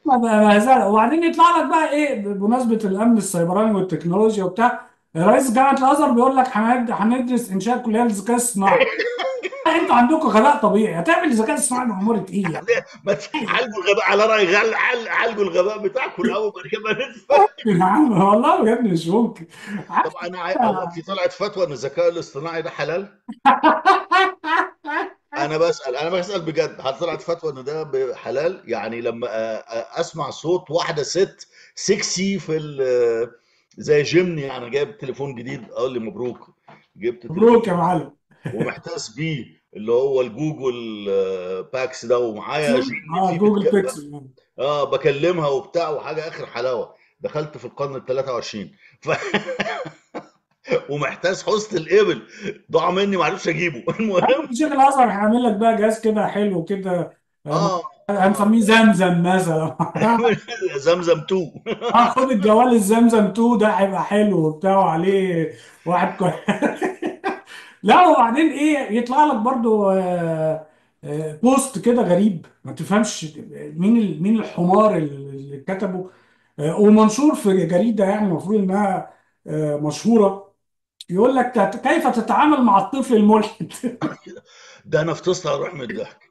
[SPEAKER 1] هزار. وبعدين يطلع لك بقى إيه؟ بمناسبة الأمن السيبراني والتكنولوجيا وبتاع رئيس جامعة الأزهر بيقول لك هند- هندرس إنشاء كلية الذكاء الصناعي. أنتوا عندكم غباء طبيعي. هتعمل الذكاء الصناعي بأمورة إيه يعني
[SPEAKER 2] ما تعالجوا الغباء على رأي عالجوا الغباء بتاعكم الأول بعد كده ندفع
[SPEAKER 1] يا عم والله بجد مش ممكن.
[SPEAKER 2] طب أنا في طلعت فتوى إن الذكاء الاصطناعي ده حلال؟ أنا بسأل أنا بسأل بجد هل طلعت فتوى إن ده حلال؟ يعني لما أ- أ- أسمع صوت واحدة ست سكسي في ال- زي جيمني يعني جايب تليفون جديد أقول لي مبروك. جبت
[SPEAKER 1] مبروك يا معلم.
[SPEAKER 2] ومحتاس بيه اللي هو الجوجل آه، باكس ده ومعايا
[SPEAKER 1] آه
[SPEAKER 2] Google.
[SPEAKER 1] Pixel
[SPEAKER 2] آه بكلمها وبتاع وحاجة آخر حلاوة. دخلت في القرن ال 23 ف... ومحتاس حوض الإبل. ضاع مني ما عرفش أجيبه. المهم
[SPEAKER 1] شيخ الأزهر هيعمل لك بقى جهاز كده حلو كده. آه،
[SPEAKER 2] آه.
[SPEAKER 1] هنسميه زمزم مثلا.
[SPEAKER 2] زمزم 2
[SPEAKER 1] آه خد الجوال الزمزم 2 ده هيبقى حلو وبتاع وعليه واحد كويس. لا وبعدين إيه يطلع لك برضو آه، آه، بوست كده غريب. ما تفهمش مين ال- مين الحمار اللي كتبه. آه، ومنشور في جريدة يعني المفروض إنها آه، مشهورة. يقول لك تت- كيف تتعامل مع الطفل الملحد؟
[SPEAKER 2] ده أنا فطست على روح من الضحك.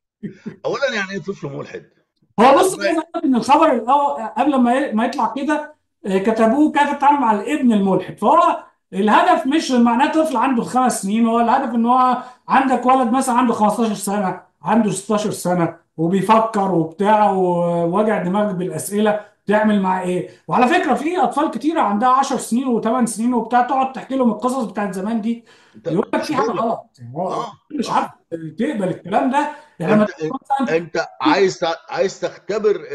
[SPEAKER 2] اولا يعني إيه طفل ملحد؟
[SPEAKER 1] هو بص ان الخبر الأول قبل ما ما يطلع كده آه، كتبوه كيف تتعامل مع الابن الملحد. فهو الهدف مش معناه طفل عنده خمس سنين هو الهدف إن هو عندك ولد مثلا عنده 15 سنة عنده 16 سنة وبيفكر وبتاع ووجع دماغ بالأسئلة تعمل معاه إيه؟ وعلى فكرة في أطفال كتيرة عندها 10 سنين و8 سنين وبتاع تقعد تحكي لهم القصص بتاعت زمان دي. يقول لك في
[SPEAKER 2] حاجة
[SPEAKER 1] غلط. هو
[SPEAKER 2] آه.
[SPEAKER 1] مش عارف تقبل الكلام ده. يعني
[SPEAKER 2] أنت
[SPEAKER 1] تقول مثلا
[SPEAKER 2] أنت عايز عايز تختبر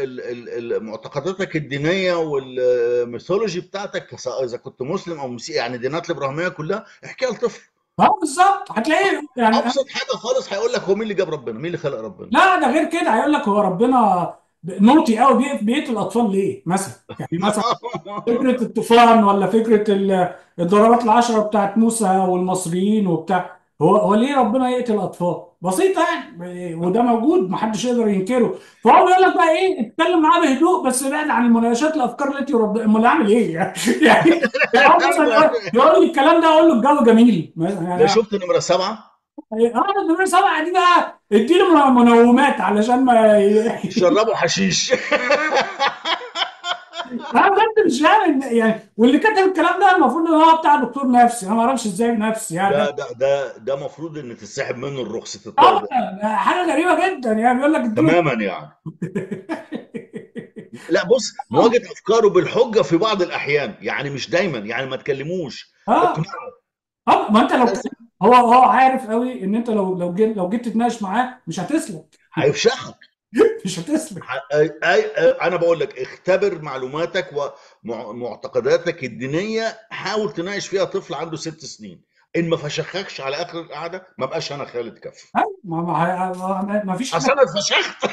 [SPEAKER 2] معتقداتك الدينية وال mythology بتاعتك إذا كنت مسلم أو مسيحي يعني الديانات الإبراهيمية كلها احكيها لطفل.
[SPEAKER 1] آه بالظبط هتلاقيه يعني
[SPEAKER 2] أبسط حاجة خالص هيقول لك هو مين اللي جاب ربنا مين اللي خلق ربنا.
[SPEAKER 1] لا ده غير كده هيقول لك هو ربنا naughty قوي بيقتل الأطفال ليه مثلا؟ يعني مثلا فكرة الطوفان ولا فكرة ال- الضربات العشرة بتاعت موسى والمصريين وبتاع. هو هو ليه ربنا يقتل الاطفال بسيطة يعني. وده موجود محدش يقدر ينكره. فهو بيقول لك بقى إيه؟ اتكلم معاه بهدوء بس بعد عن المناقشات الأفكار التي يرد أمال اعمل إيه؟ يعني يعني يقول لي الكلام ده أقول له الجو جميل. يعني
[SPEAKER 2] شفت نمرة سبعة؟
[SPEAKER 1] آه النمرة سبعة دي بقى اديله منومات علشان ما ي-
[SPEAKER 2] شربوا حشيش.
[SPEAKER 1] أنا بجد مش فاهم يعني واللي كتب الكلام ده المفروض إن هو بتاع دكتور نفسي. أنا ما أعرفش إزاي نفسي يعني.
[SPEAKER 2] ده
[SPEAKER 1] ده
[SPEAKER 2] ده ده المفروض إن تتسحب منه رخصه
[SPEAKER 1] طبعا
[SPEAKER 2] التوبه
[SPEAKER 1] حاجة غريبة جدا يعني. بيقول لك
[SPEAKER 2] تماما يعني. لا بص مواجهه أفكاره بالحجة في بعض الأحيان. يعني مش دايما يعني ما تكلموش. آه.
[SPEAKER 1] آه ما أنت لو هو هو عارف قوي إن أنت لو لو جيت لو جيت تتناقش معاه مش هتسلك.
[SPEAKER 2] هيفشخك.
[SPEAKER 1] مش هتسلك
[SPEAKER 2] ح- أي أي أنا بقول لك اختبر معلوماتك ومعتقداتك الدينية حاول تناقش فيها طفل عنده ست سنين. إن ما فشخكش على آخر القعدة ما بقاش أنا خالد كف
[SPEAKER 1] ما ما ما فيش
[SPEAKER 2] أصل أنا اتفشخت.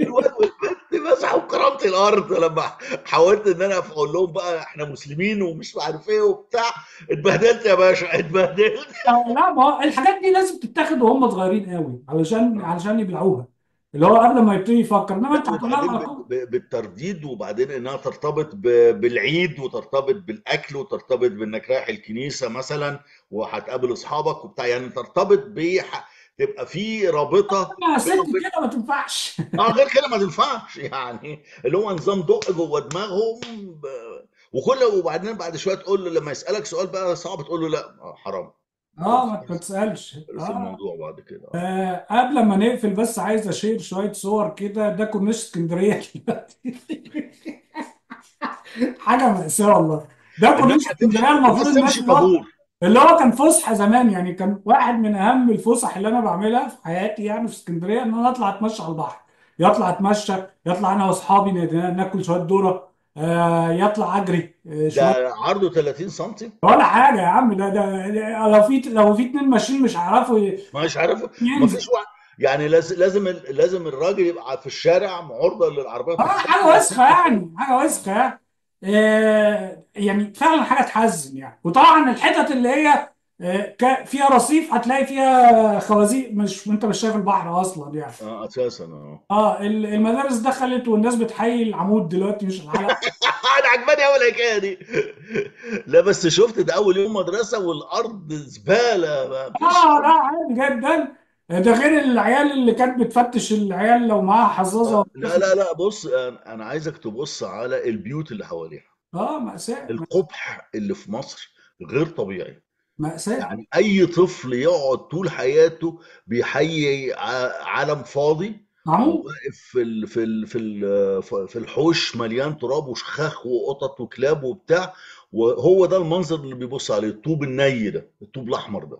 [SPEAKER 2] الواد كرامتي الأرض لما حاولت إن أنا أقول لهم بقى إحنا مسلمين ومش عارف إيه وبتاع. اتبهدلت يا باشا اتبهدلت.
[SPEAKER 1] لا ما هو الحاجات دي لازم تتاخد وهم صغيرين قوي علشان علشان يبلعوها. اللي هو قبل ما يبتدي يفكر
[SPEAKER 2] إنما
[SPEAKER 1] أنت هتطلع
[SPEAKER 2] وبعدين
[SPEAKER 1] على
[SPEAKER 2] بال-
[SPEAKER 1] طول.
[SPEAKER 2] ب- بالترديد وبعدين إنها ترتبط بالعيد وترتبط بالأكل وترتبط بإنك رايح الكنيسة مثلا وهتقابل أصحابك وبتاع. يعني ترتبط ب تبقى في
[SPEAKER 1] رابطة
[SPEAKER 2] بينه وبين
[SPEAKER 1] كده ما تنفعش.
[SPEAKER 2] آه غير كده ما تنفعش يعني اللي هو نظام دق جوه دماغهم ب... وكل وبعدين بعد شوية تقول له لما يسألك سؤال بقى صعب تقول له لا آه، حرام. آه
[SPEAKER 1] ما تسالش آه.
[SPEAKER 2] الموضوع بعد كده.
[SPEAKER 1] آه، قبل ما نقفل بس عايز أشير شوية صور كده ده كورنيش اسكندرية حاجة مأساة والله. ده كورنيش اسكندرية المفروض
[SPEAKER 2] الناس تمشي طابور.
[SPEAKER 1] اللي هو كان فسحه زمان يعني كان واحد من أهم الفسح اللي أنا بعملها في حياتي يعني في اسكندرية إن أنا أطلع أتمشى على البحر. يطلع أتمشى يطلع أنا وأصحابي ن- ناكل شوية ذرة آه يطلع أجري آه شوية.
[SPEAKER 2] ده عرضه 30 سم
[SPEAKER 1] ولا حاجة يا عم ده ده ده لو في لو في اتنين ماشيين مش هيعرفوا ي-
[SPEAKER 2] مش عارف ما
[SPEAKER 1] ينزل
[SPEAKER 2] فيش واحد يعني لازم لازم لازم الراجل يبقى في الشارع عرضه للعربية.
[SPEAKER 1] آه
[SPEAKER 2] تخبط
[SPEAKER 1] حاجة وسخه يعني حاجة وسخه يعني. آه يعني فعلا حاجة تحزن يعني. وطبعا الحتت اللي هي آه فيها رصيف هتلاقي فيها خوازيق مش وانت مش شايف البحر أصلا يعني.
[SPEAKER 2] آه أساسا آه.
[SPEAKER 1] آه ال- المدارس دخلت والناس بتحيي العمود دلوقتي مش الحلقة
[SPEAKER 2] أنا عجباني اول الحكاية دي. لا بس شفت ده أول يوم مدرسة والأرض زبالة. ما فيش
[SPEAKER 1] آه لا عادي جدا. ده غير العيال اللي كانت بتفتش العيال لو معاها حظاظة
[SPEAKER 2] لا
[SPEAKER 1] وبتاخد
[SPEAKER 2] لا لا بص أنا أنا عايزك تبص على البيوت اللي حواليها.
[SPEAKER 1] آه مأساة
[SPEAKER 2] القبح اللي في مصر غير طبيعي.
[SPEAKER 1] مأساة.
[SPEAKER 2] يعني أي طفل يقعد طول حياته بيحيي ع- عالم فاضي
[SPEAKER 1] عمود
[SPEAKER 2] وواقف في ال في ال في ال في الحوش مليان تراب وشخاخ وقطط وكلاب وبتاع وهو ده المنظر اللي بيبص عليه الطوب الني ده الطوب الأحمر ده.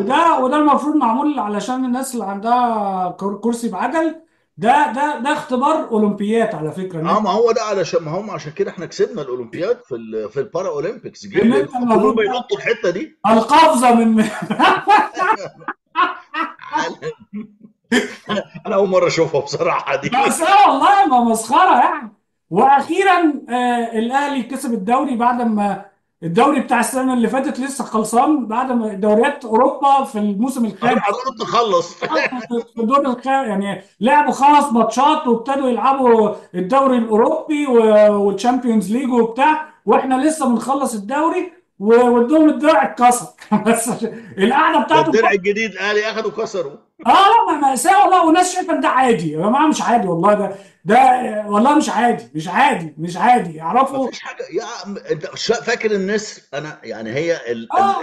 [SPEAKER 1] وده وده المفروض معمول علشان الناس اللي عندها كر- كرسي بعجل. ده ده ده اختبار أولمبيات على فكرة إن
[SPEAKER 2] آه،
[SPEAKER 1] أنت
[SPEAKER 2] ما هو ده علشان ما هم عشان كده إحنا كسبنا الأولمبياد في ال في البارا اولمبيكس إن
[SPEAKER 1] أنت
[SPEAKER 2] هم كلهم
[SPEAKER 1] المفروض
[SPEAKER 2] بينطوا الحتة دي.
[SPEAKER 1] القفزة من
[SPEAKER 2] أنا أول مرة أشوفها بصراحة دي.
[SPEAKER 1] مأساة والله ما مسخرة يعني. وأخيرا آه الأهلي كسب الدوري بعد ما الدوري بتاع السنة اللي فاتت لسه خلصان بعد ما دوريات أوروبا في الموسم الخامس.
[SPEAKER 2] قربت تخلص
[SPEAKER 1] في الدور الخامس يعني لعبوا خمس ماتشات وابتدوا يلعبوا الدوري الأوروبي وال Champions League وبتاع وإحنا لسه بنخلص الدوري وادوهم الدرع اتكسر. بس عشان- القعدة
[SPEAKER 2] ده
[SPEAKER 1] بتاعته
[SPEAKER 2] الدرع الجديد الاهلي اخده كسره.
[SPEAKER 1] آه لا ما- مأساة والله. وناس شايفة ده عادي. يا جماعة مش عادي والله. ده ده والله مش عادي. مش عادي. مش عادي. يعرفوا
[SPEAKER 2] فيش حاجة. يا أنت فاكر النسر؟ أنا يعني هي ال...
[SPEAKER 1] آه.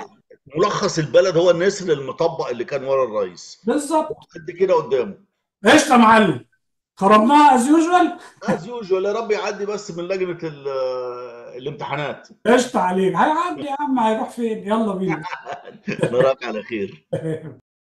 [SPEAKER 2] ملخص البلد هو النسر المطبق اللي كان ورا الرئيس.
[SPEAKER 1] بالظبط.
[SPEAKER 2] قد كده قدامه.
[SPEAKER 1] قشطة يا معلم. خربناها as usual
[SPEAKER 2] as usual يا رب يعدي بس من لجنة ال... الامتحانات.
[SPEAKER 1] قشطة عليك. هيعدي يا عم هيروح فين؟ يلا بينا.
[SPEAKER 2] نراك على خير.